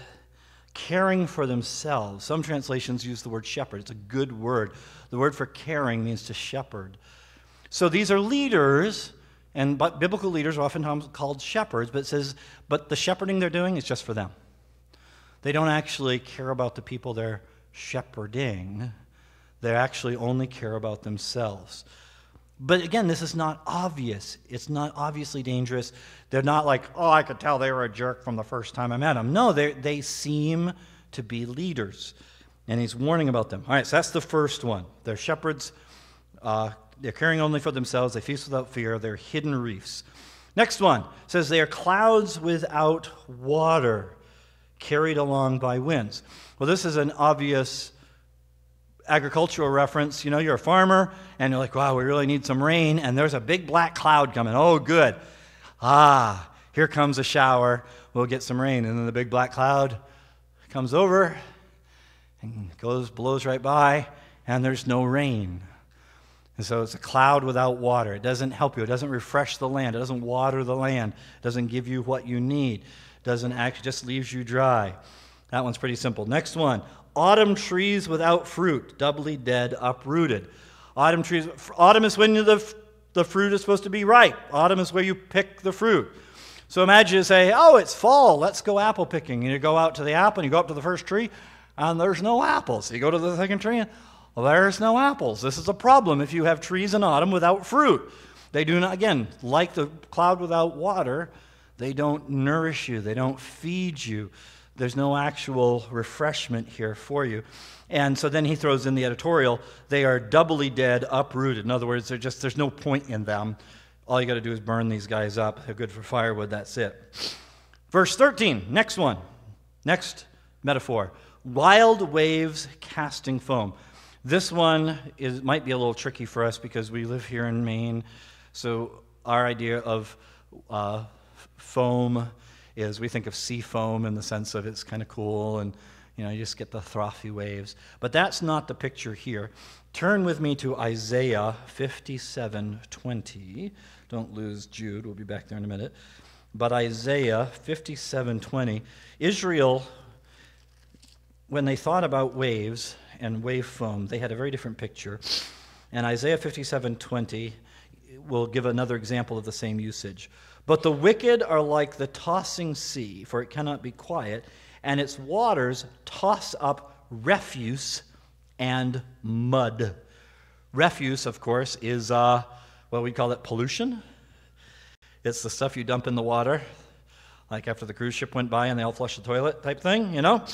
S2: caring for themselves. Some translations use the word shepherd. It's a good word. The word for caring means to shepherd. So these are leaders, and but biblical leaders are oftentimes called shepherds, but it says, but the shepherding they're doing is just for them. They don't actually care about the people they're shepherding, they actually only care about themselves. But again, this is not obvious. It's not obviously dangerous. They're not like, oh, I could tell they were a jerk from the first time I met them. No, they seem to be leaders. And he's warning about them. All right, so that's the first one. They're shepherds. Uh, they're caring only for themselves. They feast without fear. They're hidden reefs. Next one says they are clouds without water, carried along by winds. Well, this is an obvious agricultural reference. You know, you're a farmer and you're like, wow, we really need some rain, and there's a big black cloud coming. Oh, good. Ah, here comes a shower. We'll get some rain. And then the big black cloud comes over and goes, blows right by, and there's no rain. And so it's a cloud without water. It doesn't help you. It doesn't refresh the land. It doesn't water the land. It doesn't give you what you need. It doesn't actually just leaves you dry. That one's pretty simple. Next one autumn trees without fruit, doubly dead, uprooted. Autumn trees, autumn is when the, the fruit is supposed to be ripe. Autumn is where you pick the fruit. So imagine you say, oh, it's fall, let's go apple picking. And you go out to the apple and you go up to the first tree and there's no apples. You go to the second tree and well, there's no apples. This is a problem if you have trees in autumn without fruit. They do not, again, like the cloud without water, they don't nourish you, they don't feed you. There's no actual refreshment here for you. And so then he throws in the editorial they are doubly dead, uprooted. In other words, they're just, there's no point in them. All you got to do is burn these guys up. They're good for firewood, that's it. Verse 13, next one. Next metaphor wild waves casting foam. This one is, might be a little tricky for us because we live here in Maine. So our idea of uh, foam is we think of sea foam in the sense of it's kind of cool and you know you just get the frothy waves. But that's not the picture here. Turn with me to isaiah 57:20 don't lose jude we'll be back there in a minute. But isaiah 57:20 israel when they thought about waves and wave foam, they had a very different picture. And Isaiah 57 20 will give another example of the same usage. But the wicked are like the tossing sea, for it cannot be quiet, and its waters toss up refuse and mud. Refuse, of course, is uh, what we call it pollution. It's the stuff you dump in the water, like after the cruise ship went by and they all flushed the toilet type thing, you know?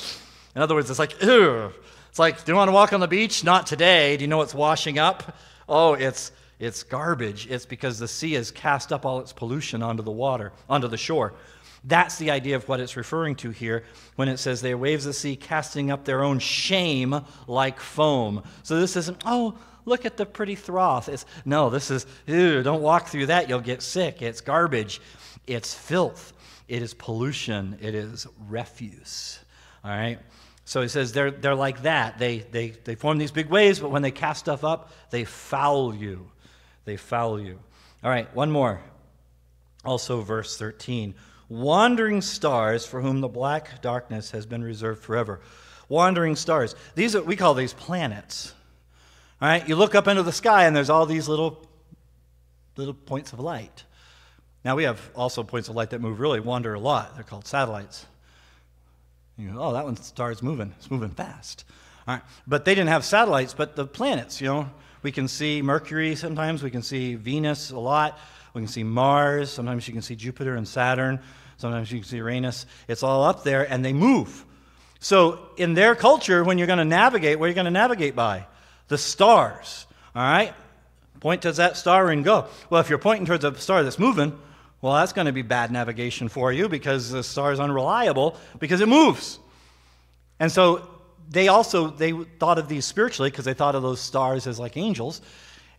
S2: In other words, it's like, ew. It's like, do you want to walk on the beach? Not today. Do you know what's washing up? Oh, it's it's garbage. It's because the sea has cast up all its pollution onto the water, onto the shore. That's the idea of what it's referring to here when it says they waves the sea, casting up their own shame like foam. So this isn't, oh, look at the pretty froth. It's, no, this is, ew, don't walk through that, you'll get sick. It's garbage. It's filth. It is pollution. It is refuse. All right? So he says they're, they're like that. They, they, they form these big waves, but when they cast stuff up, they foul you. They foul you. All right, one more. Also, verse 13. Wandering stars for whom the black darkness has been reserved forever. Wandering stars. These are, we call these planets. All right, you look up into the sky and there's all these little, little points of light. Now, we have also points of light that move really, wander a lot. They're called satellites. You go, oh, that one star's moving. It's moving fast. All right. But they didn't have satellites, but the planets, you know. We can see Mercury sometimes. We can see Venus a lot. We can see Mars. Sometimes you can see Jupiter and Saturn. Sometimes you can see Uranus. It's all up there, and they move. So, in their culture, when you're going to navigate, what are you going to navigate by? The stars. All right? Point to that star and go. Well, if you're pointing towards a star that's moving, well, that's going to be bad navigation for you because the star is unreliable because it moves. And so they also they thought of these spiritually because they thought of those stars as like angels.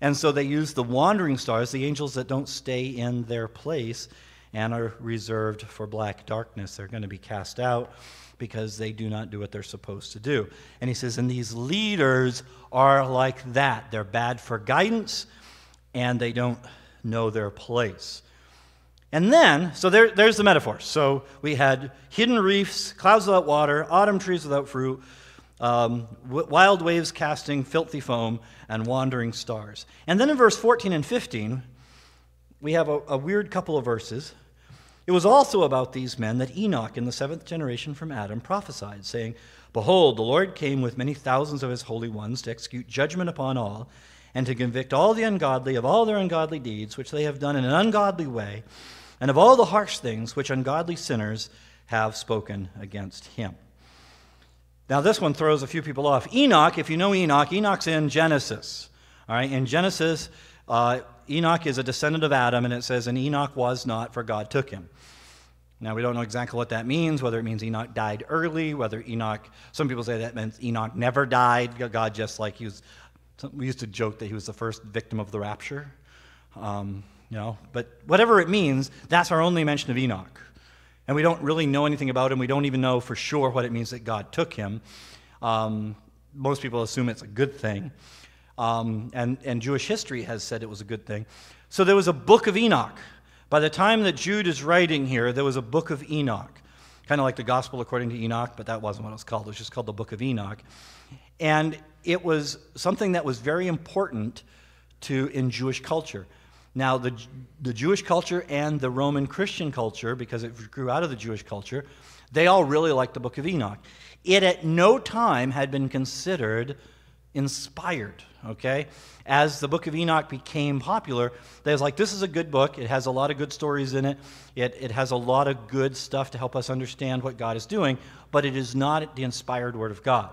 S2: And so they used the wandering stars, the angels that don't stay in their place and are reserved for black darkness. They're going to be cast out because they do not do what they're supposed to do. And he says, and these leaders are like that. They're bad for guidance and they don't know their place. And then, so there, there's the metaphor. So we had hidden reefs, clouds without water, autumn trees without fruit, um, wild waves casting filthy foam, and wandering stars. And then in verse 14 and 15, we have a, a weird couple of verses. It was also about these men that Enoch, in the seventh generation from Adam, prophesied, saying, Behold, the Lord came with many thousands of his holy ones to execute judgment upon all, and to convict all the ungodly of all their ungodly deeds, which they have done in an ungodly way, and of all the harsh things which ungodly sinners have spoken against him. Now, this one throws a few people off. Enoch, if you know Enoch, Enoch's in Genesis. All right, in Genesis, uh, Enoch is a descendant of Adam, and it says, And Enoch was not, for God took him. Now, we don't know exactly what that means, whether it means Enoch died early, whether Enoch, some people say that meant Enoch never died. God just like he was, we used to joke that he was the first victim of the rapture. Um, you know, but whatever it means, that's our only mention of Enoch and we don't really know anything about him. We don't even know for sure what it means that God took him. Um, most people assume it's a good thing. Um, and, and Jewish history has said it was a good thing. So there was a book of Enoch. By the time that Jude is writing here, there was a book of Enoch. Kind of like the Gospel according to Enoch, but that wasn't what it was called. It was just called the Book of Enoch. And it was something that was very important to in Jewish culture. Now, the, the Jewish culture and the Roman Christian culture, because it grew out of the Jewish culture, they all really liked the book of Enoch. It at no time had been considered inspired, okay? As the book of Enoch became popular, they was like, this is a good book. It has a lot of good stories in it. it. It has a lot of good stuff to help us understand what God is doing, but it is not the inspired word of God.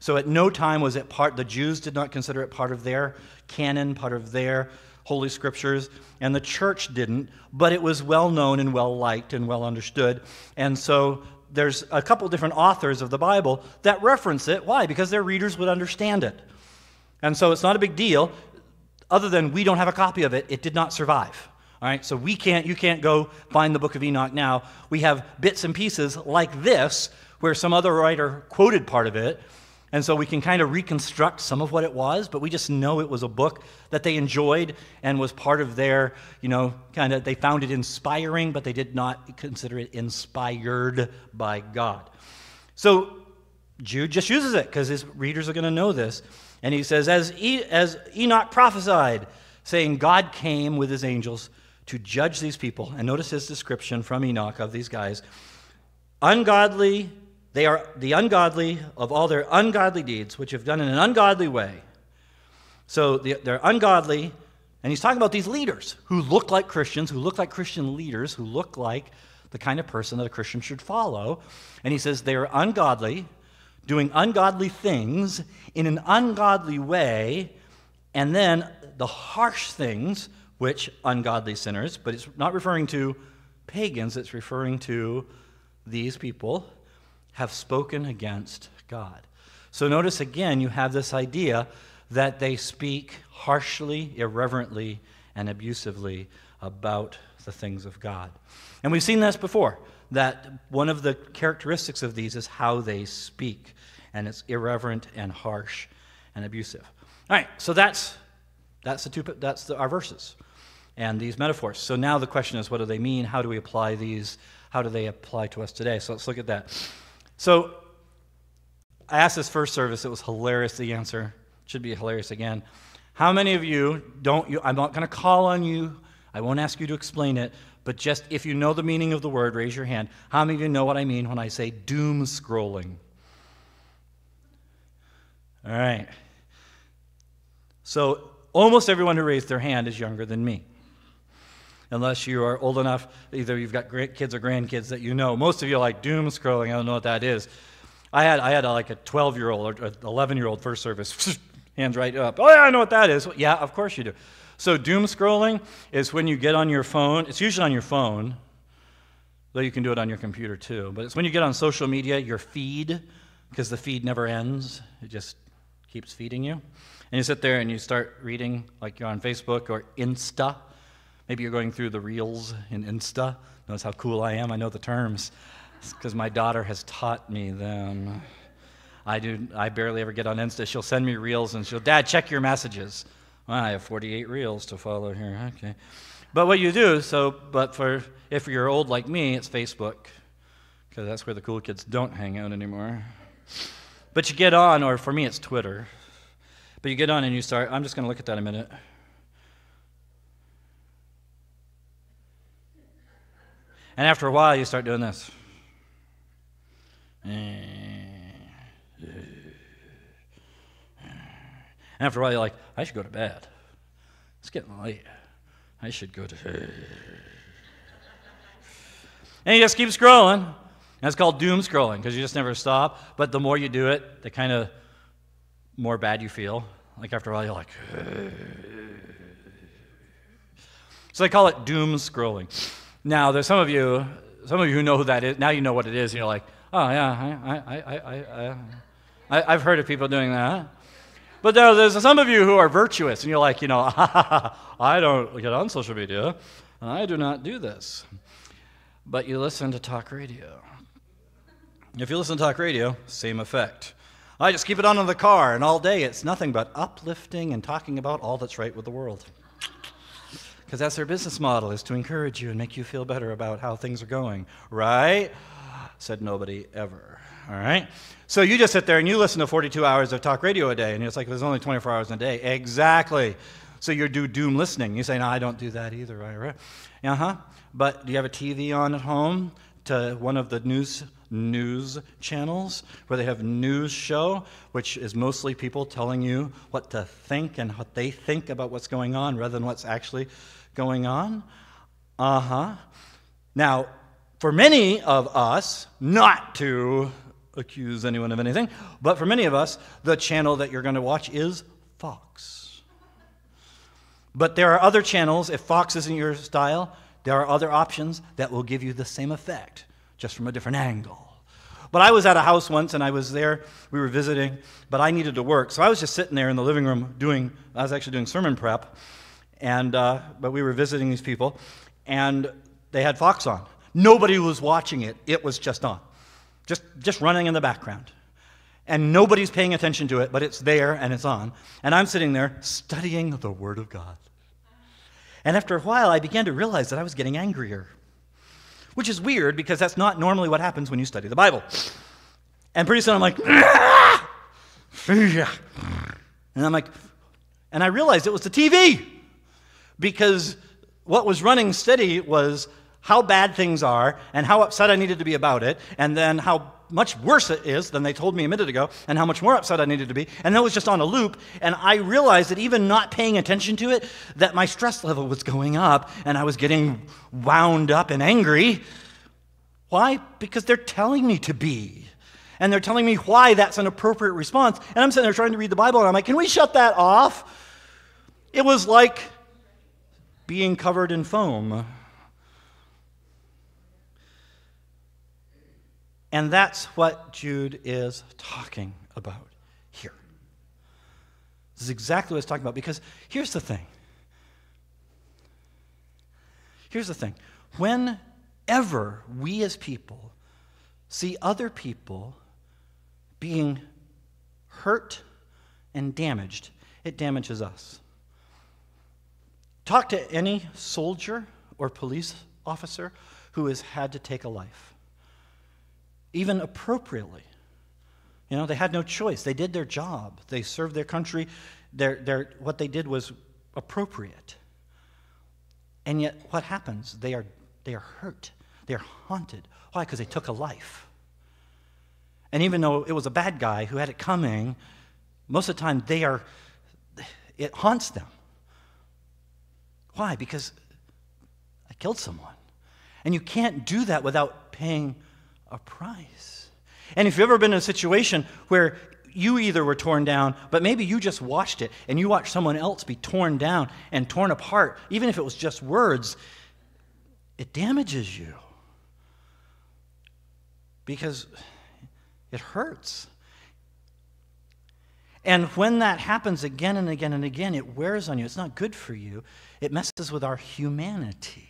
S2: So at no time was it part, the Jews did not consider it part of their canon, part of their Holy Scriptures, and the church didn't, but it was well known and well liked and well understood. And so there's a couple different authors of the Bible that reference it. Why? Because their readers would understand it. And so it's not a big deal, other than we don't have a copy of it. It did not survive. All right, so we can't, you can't go find the book of Enoch now. We have bits and pieces like this, where some other writer quoted part of it, and so we can kind of reconstruct some of what it was, but we just know it was a book that they enjoyed and was part of their, you know, kind of, they found it inspiring, but they did not consider it inspired by God. So Jude just uses it because his readers are going to know this. And he says, as, e- as Enoch prophesied, saying, God came with his angels to judge these people. And notice his description from Enoch of these guys ungodly, they are the ungodly of all their ungodly deeds, which have done in an ungodly way. So they're ungodly, and he's talking about these leaders who look like Christians, who look like Christian leaders, who look like the kind of person that a Christian should follow. And he says they are ungodly, doing ungodly things in an ungodly way, and then the harsh things which ungodly sinners, but it's not referring to pagans, it's referring to these people have spoken against God. So notice again, you have this idea that they speak harshly, irreverently, and abusively about the things of God. And we've seen this before, that one of the characteristics of these is how they speak, and it's irreverent and harsh and abusive. All right, so that's, that's, the two, that's the, our verses and these metaphors. So now the question is, what do they mean? How do we apply these? How do they apply to us today? So let's look at that. So I asked this first service, it was hilarious, the answer. Should be hilarious again. How many of you don't, you, I'm not going to call on you, I won't ask you to explain it, but just if you know the meaning of the word, raise your hand. How many of you know what I mean when I say doom scrolling? All right. So almost everyone who raised their hand is younger than me. Unless you are old enough, either you've got kids or grandkids that you know. Most of you like doom scrolling. I don't know what that is. I had, I had a, like a 12 year old or 11 year old first service, hands right up. Oh, yeah, I know what that is. Well, yeah, of course you do. So, doom scrolling is when you get on your phone, it's usually on your phone, though you can do it on your computer too. But it's when you get on social media, your feed, because the feed never ends, it just keeps feeding you. And you sit there and you start reading, like you're on Facebook or Insta. Maybe you're going through the reels in Insta. Notice how cool I am. I know the terms because my daughter has taught me them. I do. I barely ever get on Insta. She'll send me reels and she'll, Dad, check your messages. Well, I have 48 reels to follow here. Okay. But what you do, so, but for if you're old like me, it's Facebook because that's where the cool kids don't hang out anymore. But you get on, or for me, it's Twitter. But you get on and you start, I'm just going to look at that a minute. And after a while, you start doing this. And after a while, you're like, I should go to bed. It's getting late. I should go to bed. And you just keep scrolling. And it's called doom scrolling because you just never stop. But the more you do it, the kind of more bad you feel. Like after a while, you're like, so they call it doom scrolling. Now, there's some of you, some of you who know who that is. Now you know what it is, and you're like, oh yeah, I, I, I, I, I've heard of people doing that. But there, there's some of you who are virtuous, and you're like, you know, I don't get on social media, and I do not do this. But you listen to talk radio. If you listen to talk radio, same effect. I just keep it on in the car, and all day it's nothing but uplifting and talking about all that's right with the world. Because that's their business model, is to encourage you and make you feel better about how things are going, right? Said nobody ever. All right? So you just sit there and you listen to 42 hours of talk radio a day, and it's like there's only 24 hours in a day. Exactly. So you do doom listening. You say, no, I don't do that either, right? right? Uh huh. But do you have a TV on at home to one of the news news channels where they have news show which is mostly people telling you what to think and what they think about what's going on rather than what's actually going on? Uh-huh. Now for many of us not to accuse anyone of anything but for many of us the channel that you're going to watch is fox. But there are other channels if fox isn't your style there are other options that will give you the same effect just from a different angle. But I was at a house once and I was there, we were visiting, but I needed to work. So I was just sitting there in the living room doing, I was actually doing sermon prep, and, uh, but we were visiting these people, and they had Fox on. Nobody was watching it, it was just on, just, just running in the background. And nobody's paying attention to it, but it's there and it's on. And I'm sitting there studying the Word of God. And after a while, I began to realize that I was getting angrier which is weird because that's not normally what happens when you study the Bible. And pretty soon I'm like, "Ah! and I'm like, and I realized it was the TV because what was running steady was how bad things are and how upset I needed to be about it, and then how much worse it is than they told me a minute ago, and how much more upset I needed to be. And that was just on a loop. And I realized that even not paying attention to it, that my stress level was going up, and I was getting wound up and angry. Why? Because they're telling me to be. And they're telling me why that's an appropriate response. And I'm sitting there trying to read the Bible, and I'm like, can we shut that off? It was like being covered in foam. And that's what Jude is talking about here. This is exactly what he's talking about because here's the thing. Here's the thing. Whenever we as people see other people being hurt and damaged, it damages us. Talk to any soldier or police officer who has had to take a life, even appropriately. You know, they had no choice. They did their job. They served their country. Their, their, what they did was appropriate. And yet, what happens? They are, they are hurt. They are haunted. Why? Because they took a life. And even though it was a bad guy who had it coming, most of the time they are, it haunts them. Why? Because I killed someone. And you can't do that without paying a price. And if you've ever been in a situation where you either were torn down, but maybe you just watched it and you watched someone else be torn down and torn apart, even if it was just words, it damages you. Because it hurts. And when that happens again and again and again, it wears on you. It's not good for you. It messes with our humanity.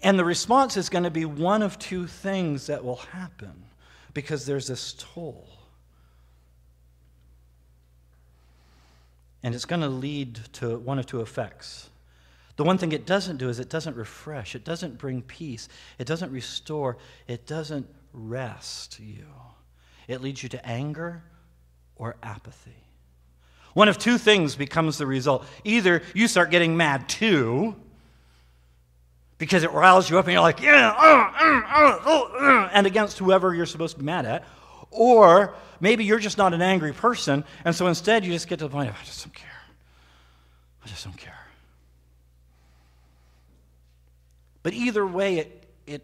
S2: And the response is going to be one of two things that will happen because there's this toll. And it's going to lead to one of two effects. The one thing it doesn't do is it doesn't refresh, it doesn't bring peace, it doesn't restore, it doesn't rest you. It leads you to anger or apathy. One of two things becomes the result. Either you start getting mad too, because it riles you up and you're like, yeah, uh, uh, uh, uh, and against whoever you're supposed to be mad at. Or maybe you're just not an angry person, and so instead you just get to the point of, I just don't care. I just don't care. But either way, it, it,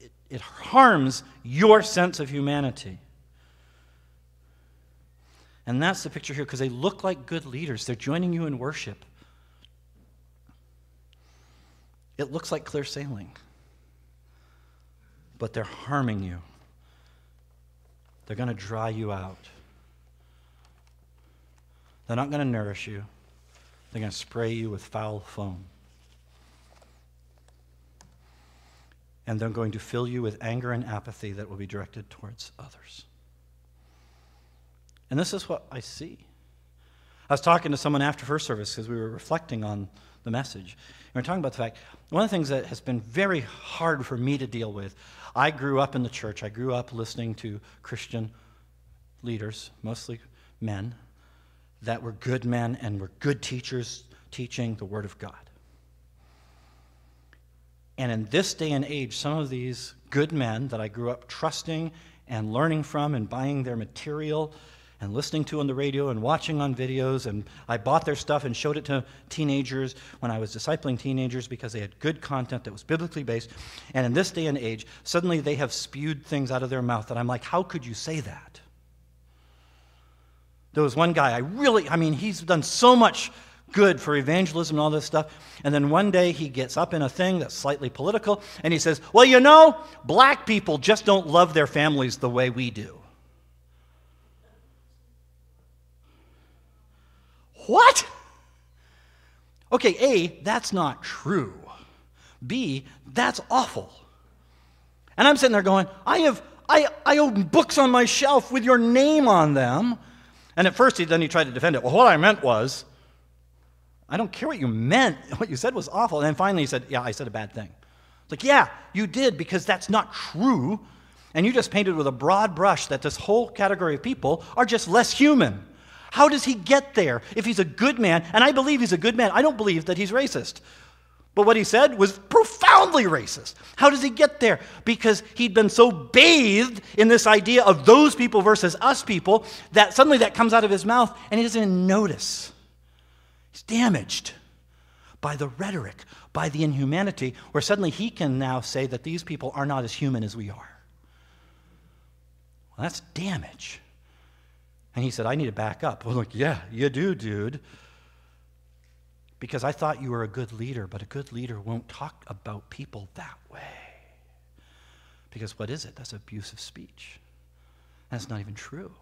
S2: it, it harms your sense of humanity. And that's the picture here because they look like good leaders. They're joining you in worship. It looks like clear sailing, but they're harming you. They're going to dry you out. They're not going to nourish you, they're going to spray you with foul foam. And they're going to fill you with anger and apathy that will be directed towards others. And this is what I see. I was talking to someone after first service because we were reflecting on the message. And we are talking about the fact one of the things that has been very hard for me to deal with. I grew up in the church. I grew up listening to Christian leaders, mostly men, that were good men and were good teachers teaching the Word of God. And in this day and age, some of these good men that I grew up trusting and learning from and buying their material and listening to on the radio and watching on videos. And I bought their stuff and showed it to teenagers when I was discipling teenagers because they had good content that was biblically based. And in this day and age, suddenly they have spewed things out of their mouth that I'm like, how could you say that? There was one guy, I really, I mean, he's done so much good for evangelism and all this stuff. And then one day he gets up in a thing that's slightly political and he says, Well, you know, black people just don't love their families the way we do. What? Okay, A, that's not true. B, that's awful. And I'm sitting there going, I have I, I own books on my shelf with your name on them. And at first he then he tried to defend it. Well, what I meant was, I don't care what you meant. What you said was awful. And then finally he said, Yeah, I said a bad thing. It's like, yeah, you did, because that's not true. And you just painted with a broad brush that this whole category of people are just less human. How does he get there if he's a good man? And I believe he's a good man. I don't believe that he's racist. But what he said was profoundly racist. How does he get there? Because he'd been so bathed in this idea of those people versus us people that suddenly that comes out of his mouth and he doesn't even notice. He's damaged by the rhetoric, by the inhumanity, where suddenly he can now say that these people are not as human as we are. Well, that's damage. And he said, I need to back up. I was like, Yeah, you do, dude because I thought you were a good leader, but a good leader won't talk about people that way. Because what is it? That's abusive speech. That's not even true.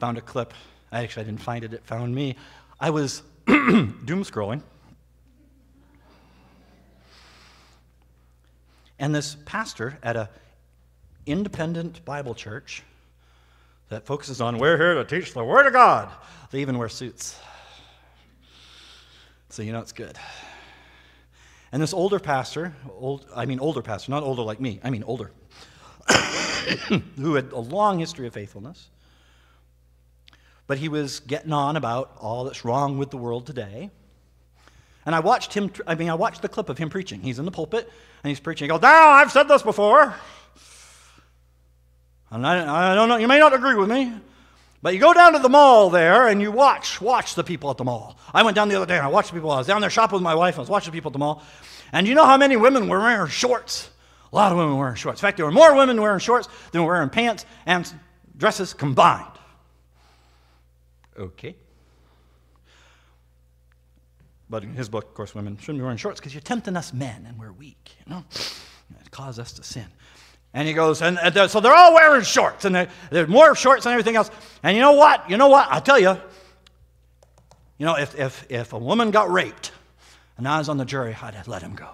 S2: Found a clip. Actually, I didn't find it, it found me. I was doom scrolling. And this pastor at a independent Bible church that focuses on we're here to teach the Word of God. They even wear suits. So you know it's good. And this older pastor, old, I mean older pastor, not older like me, I mean older, who had a long history of faithfulness, but he was getting on about all that's wrong with the world today. And I watched him, I mean, I watched the clip of him preaching. He's in the pulpit and he's preaching. He goes, Now, I've said this before. And I, I don't know, you may not agree with me, but you go down to the mall there and you watch, watch the people at the mall. I went down the other day and I watched the people. I was down there shopping with my wife. I was watching the people at the mall. And you know how many women were wearing shorts? A lot of women were wearing shorts. In fact, there were more women wearing shorts than wearing pants and dresses combined. Okay. But in his book, of course, women shouldn't be wearing shorts because you're tempting us men and we're weak, you know? It causes us to sin. And he goes, and, and so they're all wearing shorts, and they're, they're more shorts than everything else. And you know what? You know what? I'll tell you, you know, if, if, if a woman got raped and I was on the jury, I'd let him go.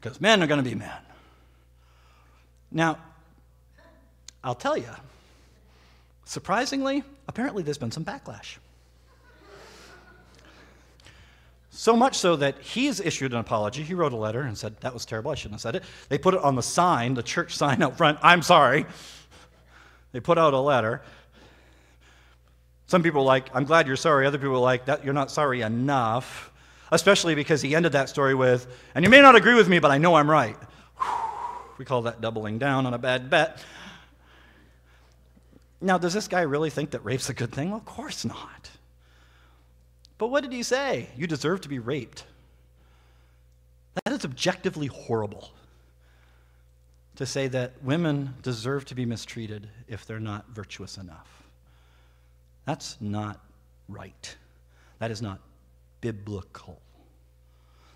S2: Because men are going to be men. Now, I'll tell you, surprisingly, apparently there's been some backlash. So much so that he's issued an apology. He wrote a letter and said, That was terrible. I shouldn't have said it. They put it on the sign, the church sign out front. I'm sorry. They put out a letter. Some people are like, I'm glad you're sorry. Other people are like, that, You're not sorry enough. Especially because he ended that story with, And you may not agree with me, but I know I'm right. We call that doubling down on a bad bet. Now, does this guy really think that rape's a good thing? Well, of course not. But what did he say? You deserve to be raped. That is objectively horrible to say that women deserve to be mistreated if they're not virtuous enough. That's not right. That is not biblical.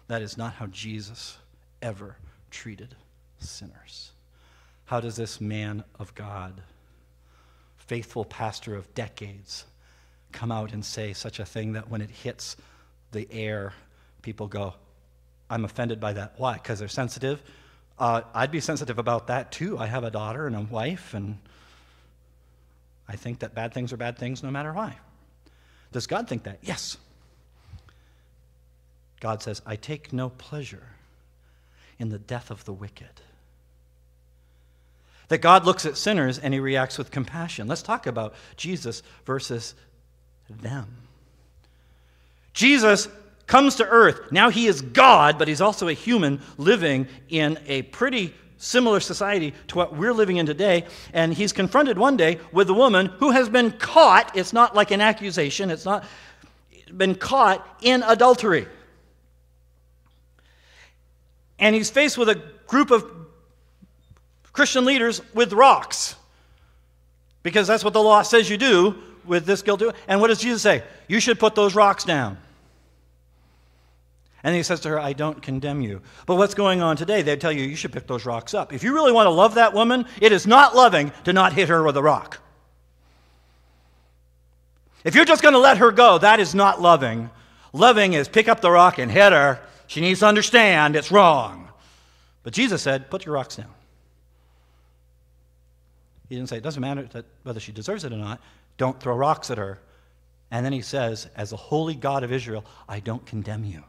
S2: That is not how Jesus ever treated sinners. How does this man of God, faithful pastor of decades, come out and say such a thing that when it hits the air, people go, I'm offended by that. Why? Because they're sensitive? Uh, I'd be sensitive about that too. I have a daughter and a wife, and I think that bad things are bad things no matter why. Does God think that? Yes. God says, I take no pleasure in the death of the wicked. That God looks at sinners and he reacts with compassion. Let's talk about Jesus versus them. Jesus comes to earth. Now he is God, but he's also a human living in a pretty similar society to what we're living in today. And he's confronted one day with a woman who has been caught. It's not like an accusation, it's not been caught in adultery. And he's faced with a group of Christian leaders with rocks. Because that's what the law says you do with this guilt. And what does Jesus say? You should put those rocks down. And he says to her, I don't condemn you. But what's going on today? They tell you you should pick those rocks up. If you really want to love that woman, it is not loving to not hit her with a rock. If you're just going to let her go, that is not loving. Loving is pick up the rock and hit her. She needs to understand it's wrong. But Jesus said, put your rocks down. He didn't say it doesn't matter whether she deserves it or not. Don't throw rocks at her. And then he says, as the holy God of Israel, I don't condemn you.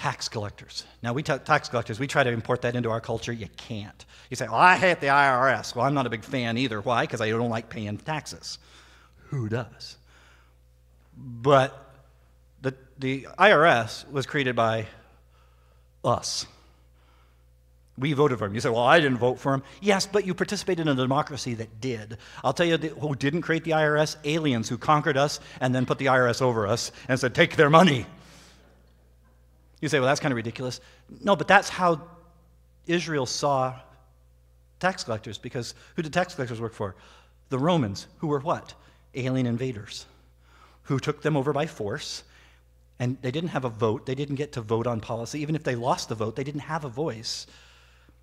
S2: tax collectors. Now, we ta- tax collectors, we try to import that into our culture. You can't. You say, well, I hate the IRS. Well, I'm not a big fan either. Why? Because I don't like paying taxes. Who does? But the, the IRS was created by us. We voted for him. You say, well, I didn't vote for him. Yes, but you participated in a democracy that did. I'll tell you who didn't create the IRS aliens who conquered us and then put the IRS over us and said, take their money. You say, well, that's kind of ridiculous. No, but that's how Israel saw tax collectors because who did tax collectors work for? The Romans, who were what? Alien invaders, who took them over by force. And they didn't have a vote. They didn't get to vote on policy. Even if they lost the vote, they didn't have a voice.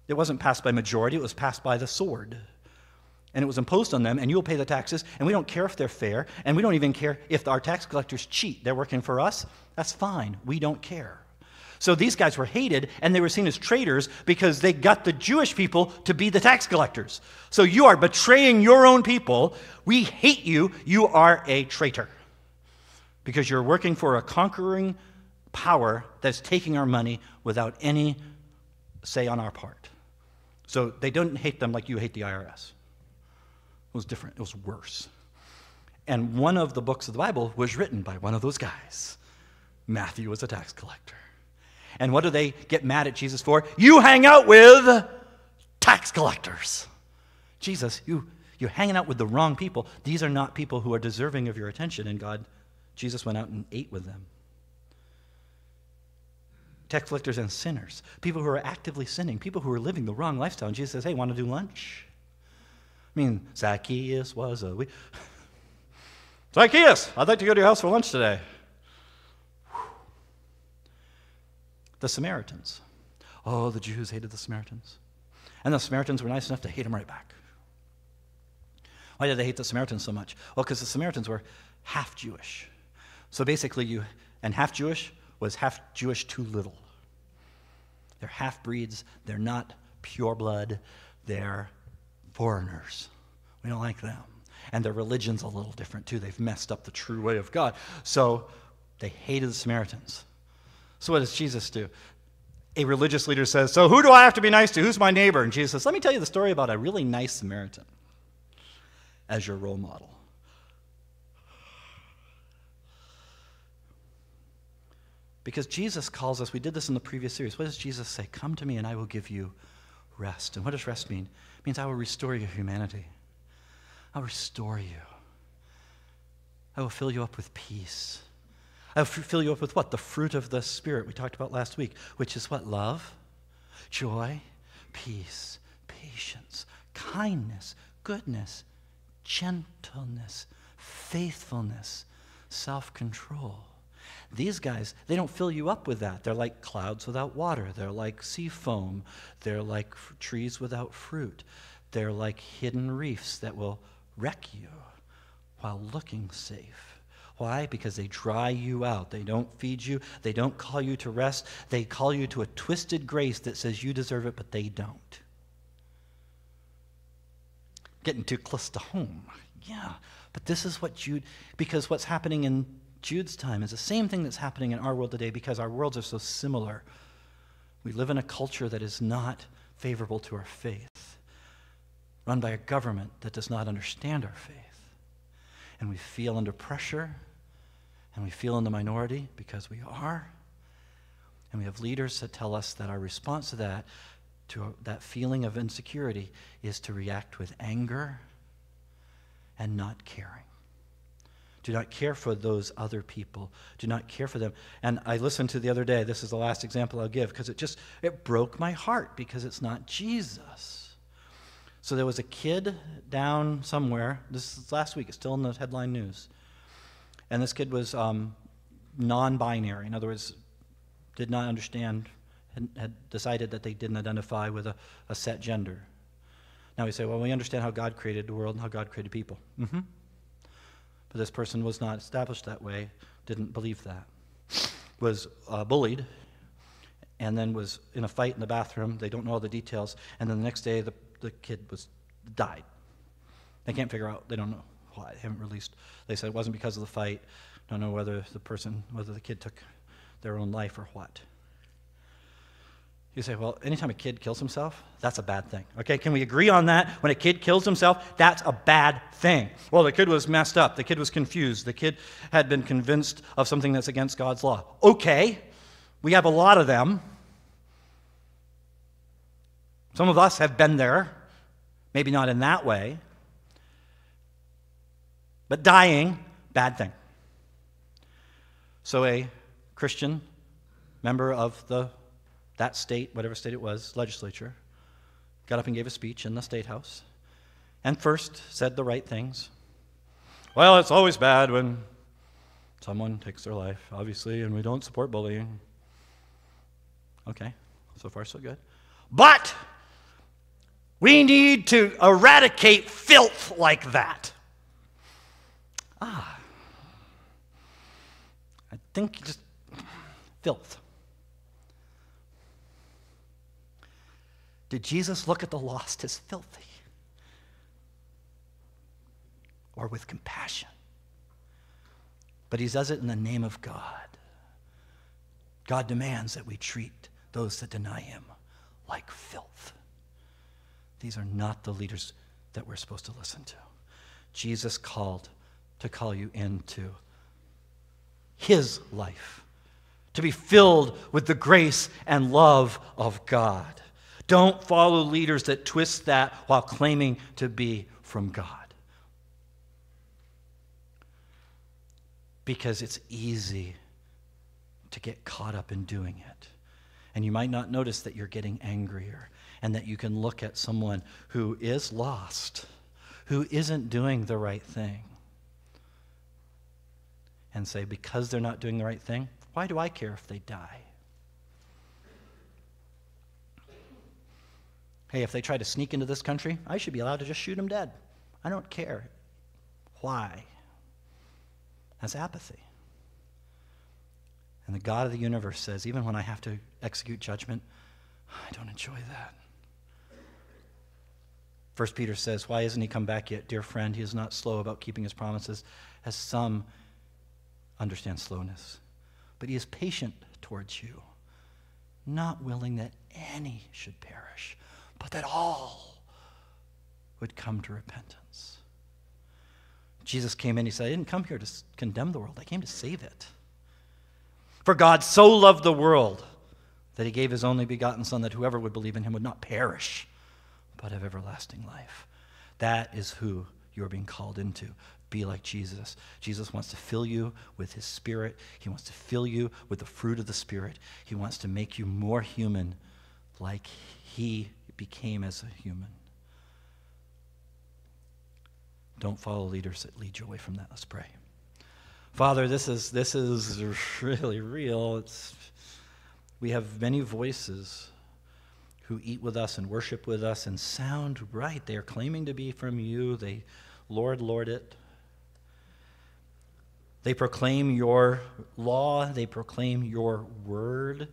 S2: It wasn't passed by majority, it was passed by the sword. And it was imposed on them, and you'll pay the taxes, and we don't care if they're fair, and we don't even care if our tax collectors cheat. They're working for us. That's fine. We don't care. So these guys were hated and they were seen as traitors because they got the Jewish people to be the tax collectors. So you are betraying your own people. We hate you. You are a traitor because you're working for a conquering power that's taking our money without any say on our part. So they don't hate them like you hate the IRS. It was different, it was worse. And one of the books of the Bible was written by one of those guys. Matthew was a tax collector. And what do they get mad at Jesus for? You hang out with tax collectors. Jesus, you, you're hanging out with the wrong people. These are not people who are deserving of your attention. And God, Jesus went out and ate with them. Tax collectors and sinners, people who are actively sinning, people who are living the wrong lifestyle. And Jesus says, hey, want to do lunch? I mean, Zacchaeus was a. We... Zacchaeus, I'd like to go to your house for lunch today. the Samaritans. Oh, the Jews hated the Samaritans. And the Samaritans were nice enough to hate them right back. Why did they hate the Samaritans so much? Well, because the Samaritans were half Jewish. So basically, you, and half Jewish was half Jewish too little. They're half breeds, they're not pure blood, they're foreigners. We don't like them. And their religion's a little different too. They've messed up the true way of God. So they hated the Samaritans. So, what does Jesus do? A religious leader says, So, who do I have to be nice to? Who's my neighbor? And Jesus says, Let me tell you the story about a really nice Samaritan as your role model. Because Jesus calls us, we did this in the previous series. What does Jesus say? Come to me and I will give you rest. And what does rest mean? It means I will restore your humanity. I'll restore you. I will fill you up with peace. I'll fill you up with what? The fruit of the Spirit we talked about last week, which is what? Love, joy, peace, patience, kindness, goodness, gentleness, faithfulness, self control. These guys, they don't fill you up with that. They're like clouds without water. They're like sea foam. They're like f- trees without fruit. They're like hidden reefs that will wreck you while looking safe. Why? Because they dry you out. They don't feed you. They don't call you to rest. They call you to a twisted grace that says you deserve it, but they don't. Getting too close to home. Yeah, but this is what you, because what's happening in Jude's time is the same thing that's happening in our world today because our worlds are so similar. We live in a culture that is not favorable to our faith, run by a government that does not understand our faith. And we feel under pressure and we feel in the minority because we are. And we have leaders that tell us that our response to that, to that feeling of insecurity, is to react with anger and not caring. Do not care for those other people. Do not care for them. And I listened to the other day, this is the last example I'll give, because it just it broke my heart because it's not Jesus. So there was a kid down somewhere, this is last week, it's still in the headline news. And this kid was um, non binary. In other words, did not understand, had, had, decided that they didn't identify with a, a, set gender. Now we say, well, we understand how God created the world and how God created people. Mm-hmm. But this person was not established that way, didn't believe that. Was uh, bullied, and then was in a fight in the bathroom. They don't know all the details. And then the next day, the, the kid was died. They can't figure out, they don't know why. They haven't released. They said it wasn't because of the fight. Don't know whether the person, whether the kid took their own life or what. You say, well, anytime a kid kills himself, that's a bad thing. Okay, can we agree on that? When a kid kills himself, that's a bad thing. Well, the kid was messed up. The kid was confused. The kid had been convinced of something that's against God's law. Okay, we have a lot of them. Some of us have been there, maybe not in that way. But dying, bad thing. So a Christian member of the that state, whatever state it was, legislature, got up and gave a speech in the state house and first said the right things. Well, it's always bad when someone takes their life, obviously, and we don't support bullying. Okay, so far so good. But we need to eradicate filth like that. Ah. I think just filth. Did Jesus look at the lost as filthy? Or with compassion? But he does it in the name of God. God demands that we treat those that deny him like filth. These are not the leaders that we're supposed to listen to. Jesus called to call you into his life, to be filled with the grace and love of God. Don't follow leaders that twist that while claiming to be from God. Because it's easy to get caught up in doing it. And you might not notice that you're getting angrier and that you can look at someone who is lost, who isn't doing the right thing, and say, because they're not doing the right thing, why do I care if they die? Hey, if they try to sneak into this country, I should be allowed to just shoot them dead. I don't care. Why? That's apathy. And the God of the universe says, even when I have to execute judgment, I don't enjoy that. First Peter says, Why isn't he come back yet? Dear friend, he is not slow about keeping his promises, as some understand slowness. But he is patient towards you, not willing that any should perish, but that all would come to repentance. Jesus came in, he said, I didn't come here to condemn the world, I came to save it. For God so loved the world that he gave his only begotten Son, that whoever would believe in him would not perish, but have everlasting life. That is who you're being called into. Be like Jesus. Jesus wants to fill you with his Spirit, he wants to fill you with the fruit of the Spirit. He wants to make you more human like he became as a human. Don't follow leaders that lead you away from that. Let's pray. Father, this is, this is really real. It's, we have many voices who eat with us and worship with us and sound right. They are claiming to be from you. They Lord, Lord it. They proclaim your law, they proclaim your word,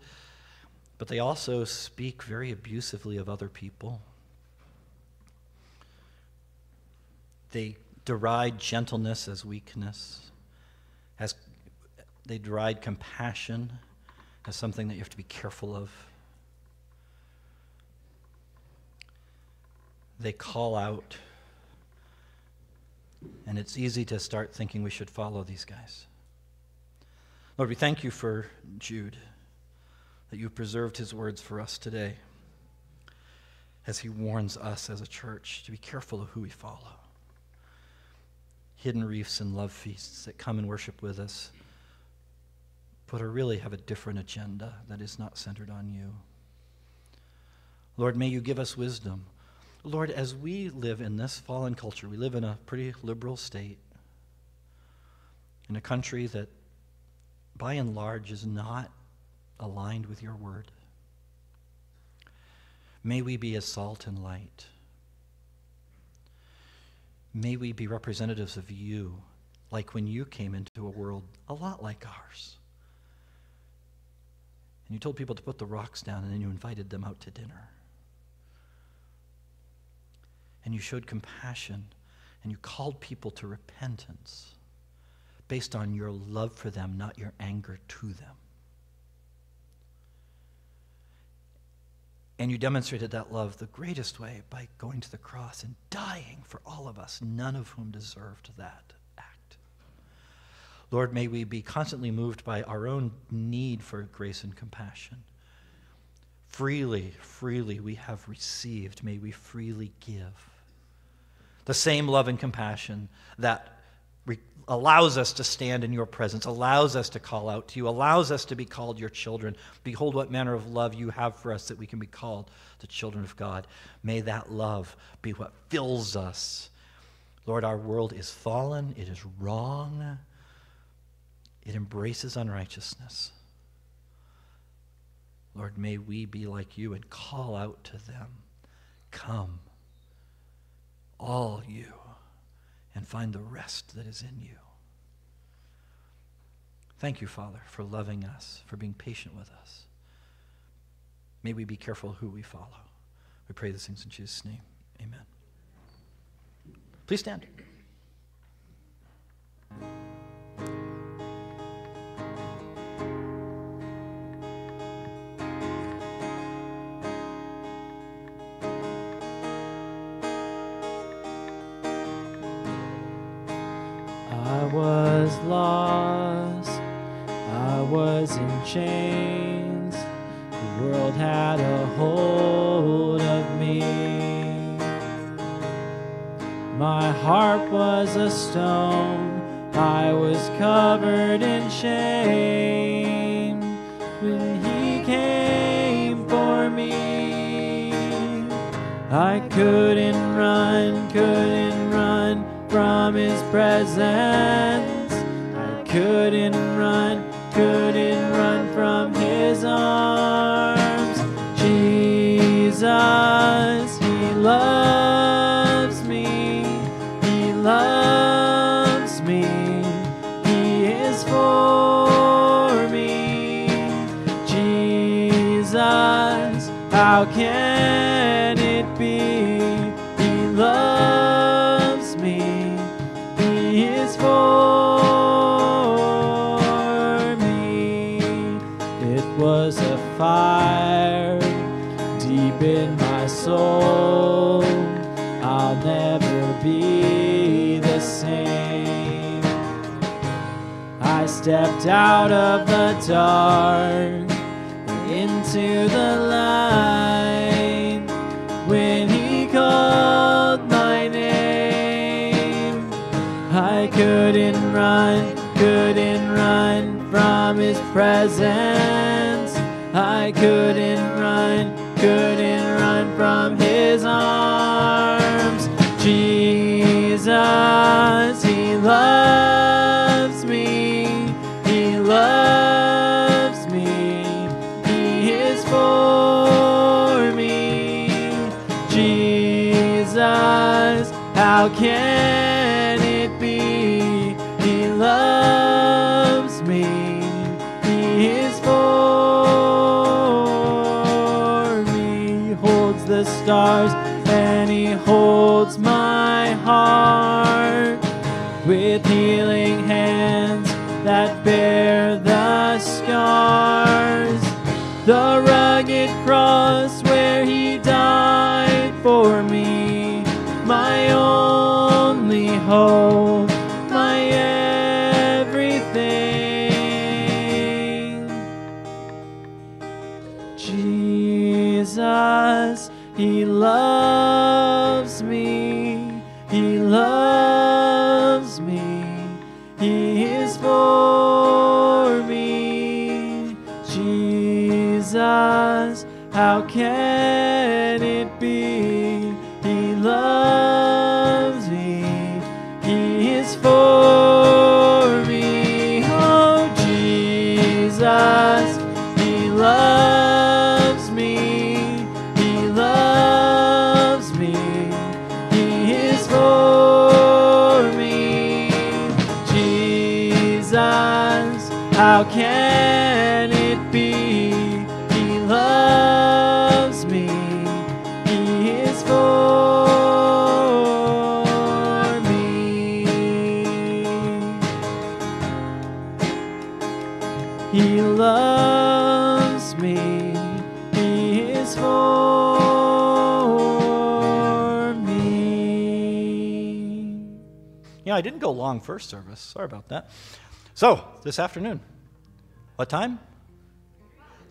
S2: but they also speak very abusively of other people. They deride gentleness as weakness, as they deride compassion as something that you have to be careful of. They call out, and it's easy to start thinking we should follow these guys. Lord, we thank you for Jude, that you preserved his words for us today as he warns us as a church to be careful of who we follow. Hidden reefs and love feasts that come and worship with us, but are really have a different agenda that is not centered on you. Lord, may you give us wisdom. Lord, as we live in this fallen culture, we live in a pretty liberal state, in a country that by and large is not aligned with your word. May we be a salt and light. May we be representatives of you, like when you came into a world a lot like ours. And you told people to put the rocks down, and then you invited them out to dinner. And you showed compassion, and you called people to repentance based on your love for them, not your anger to them. And you demonstrated that love the greatest way by going to the cross and dying for all of us, none of whom deserved that act. Lord, may we be constantly moved by our own need for grace and compassion. Freely, freely we have received. May we freely give. The same love and compassion that allows us to stand in your presence, allows us to call out to you, allows us to be called your children. Behold, what manner of love you have for us that we can be called the children of God. May that love be what fills us. Lord, our world is fallen, it is wrong, it embraces unrighteousness. Lord, may we be like you and call out to them, Come, all you, and find the rest that is in you. Thank you, Father, for loving us, for being patient with us. May we be careful who we follow. We pray these things in Jesus' name. Amen. Please stand.
S1: Chains. The world had a hold of me. My heart was a stone, I was covered in shame. When He came for me, I couldn't run, couldn't run from his presence. I couldn't how can it be? He loves me, he is for me. It was a fire deep in my soul. I'll never be the same. I stepped out of the dark into the called my name. I couldn't run, couldn't run from his presence. I couldn't run, my
S2: first service. Sorry about that. So, this afternoon, what time?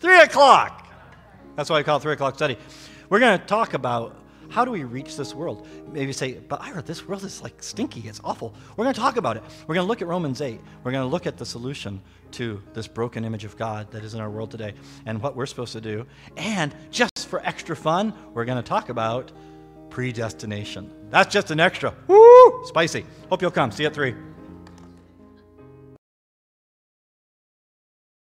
S2: Three o'clock. That's why I call it three o'clock study. We're going to talk about how do we reach this world. Maybe say, but Ira, this world is like stinky. It's awful. We're going to talk about it. We're going to look at Romans 8. We're going to look at the solution to this broken image of God that is in our world today and what we're supposed to do. And just for extra fun, we're going to talk about predestination. That's just an extra. Woo! Spicy. Hope you'll come. See you at 3.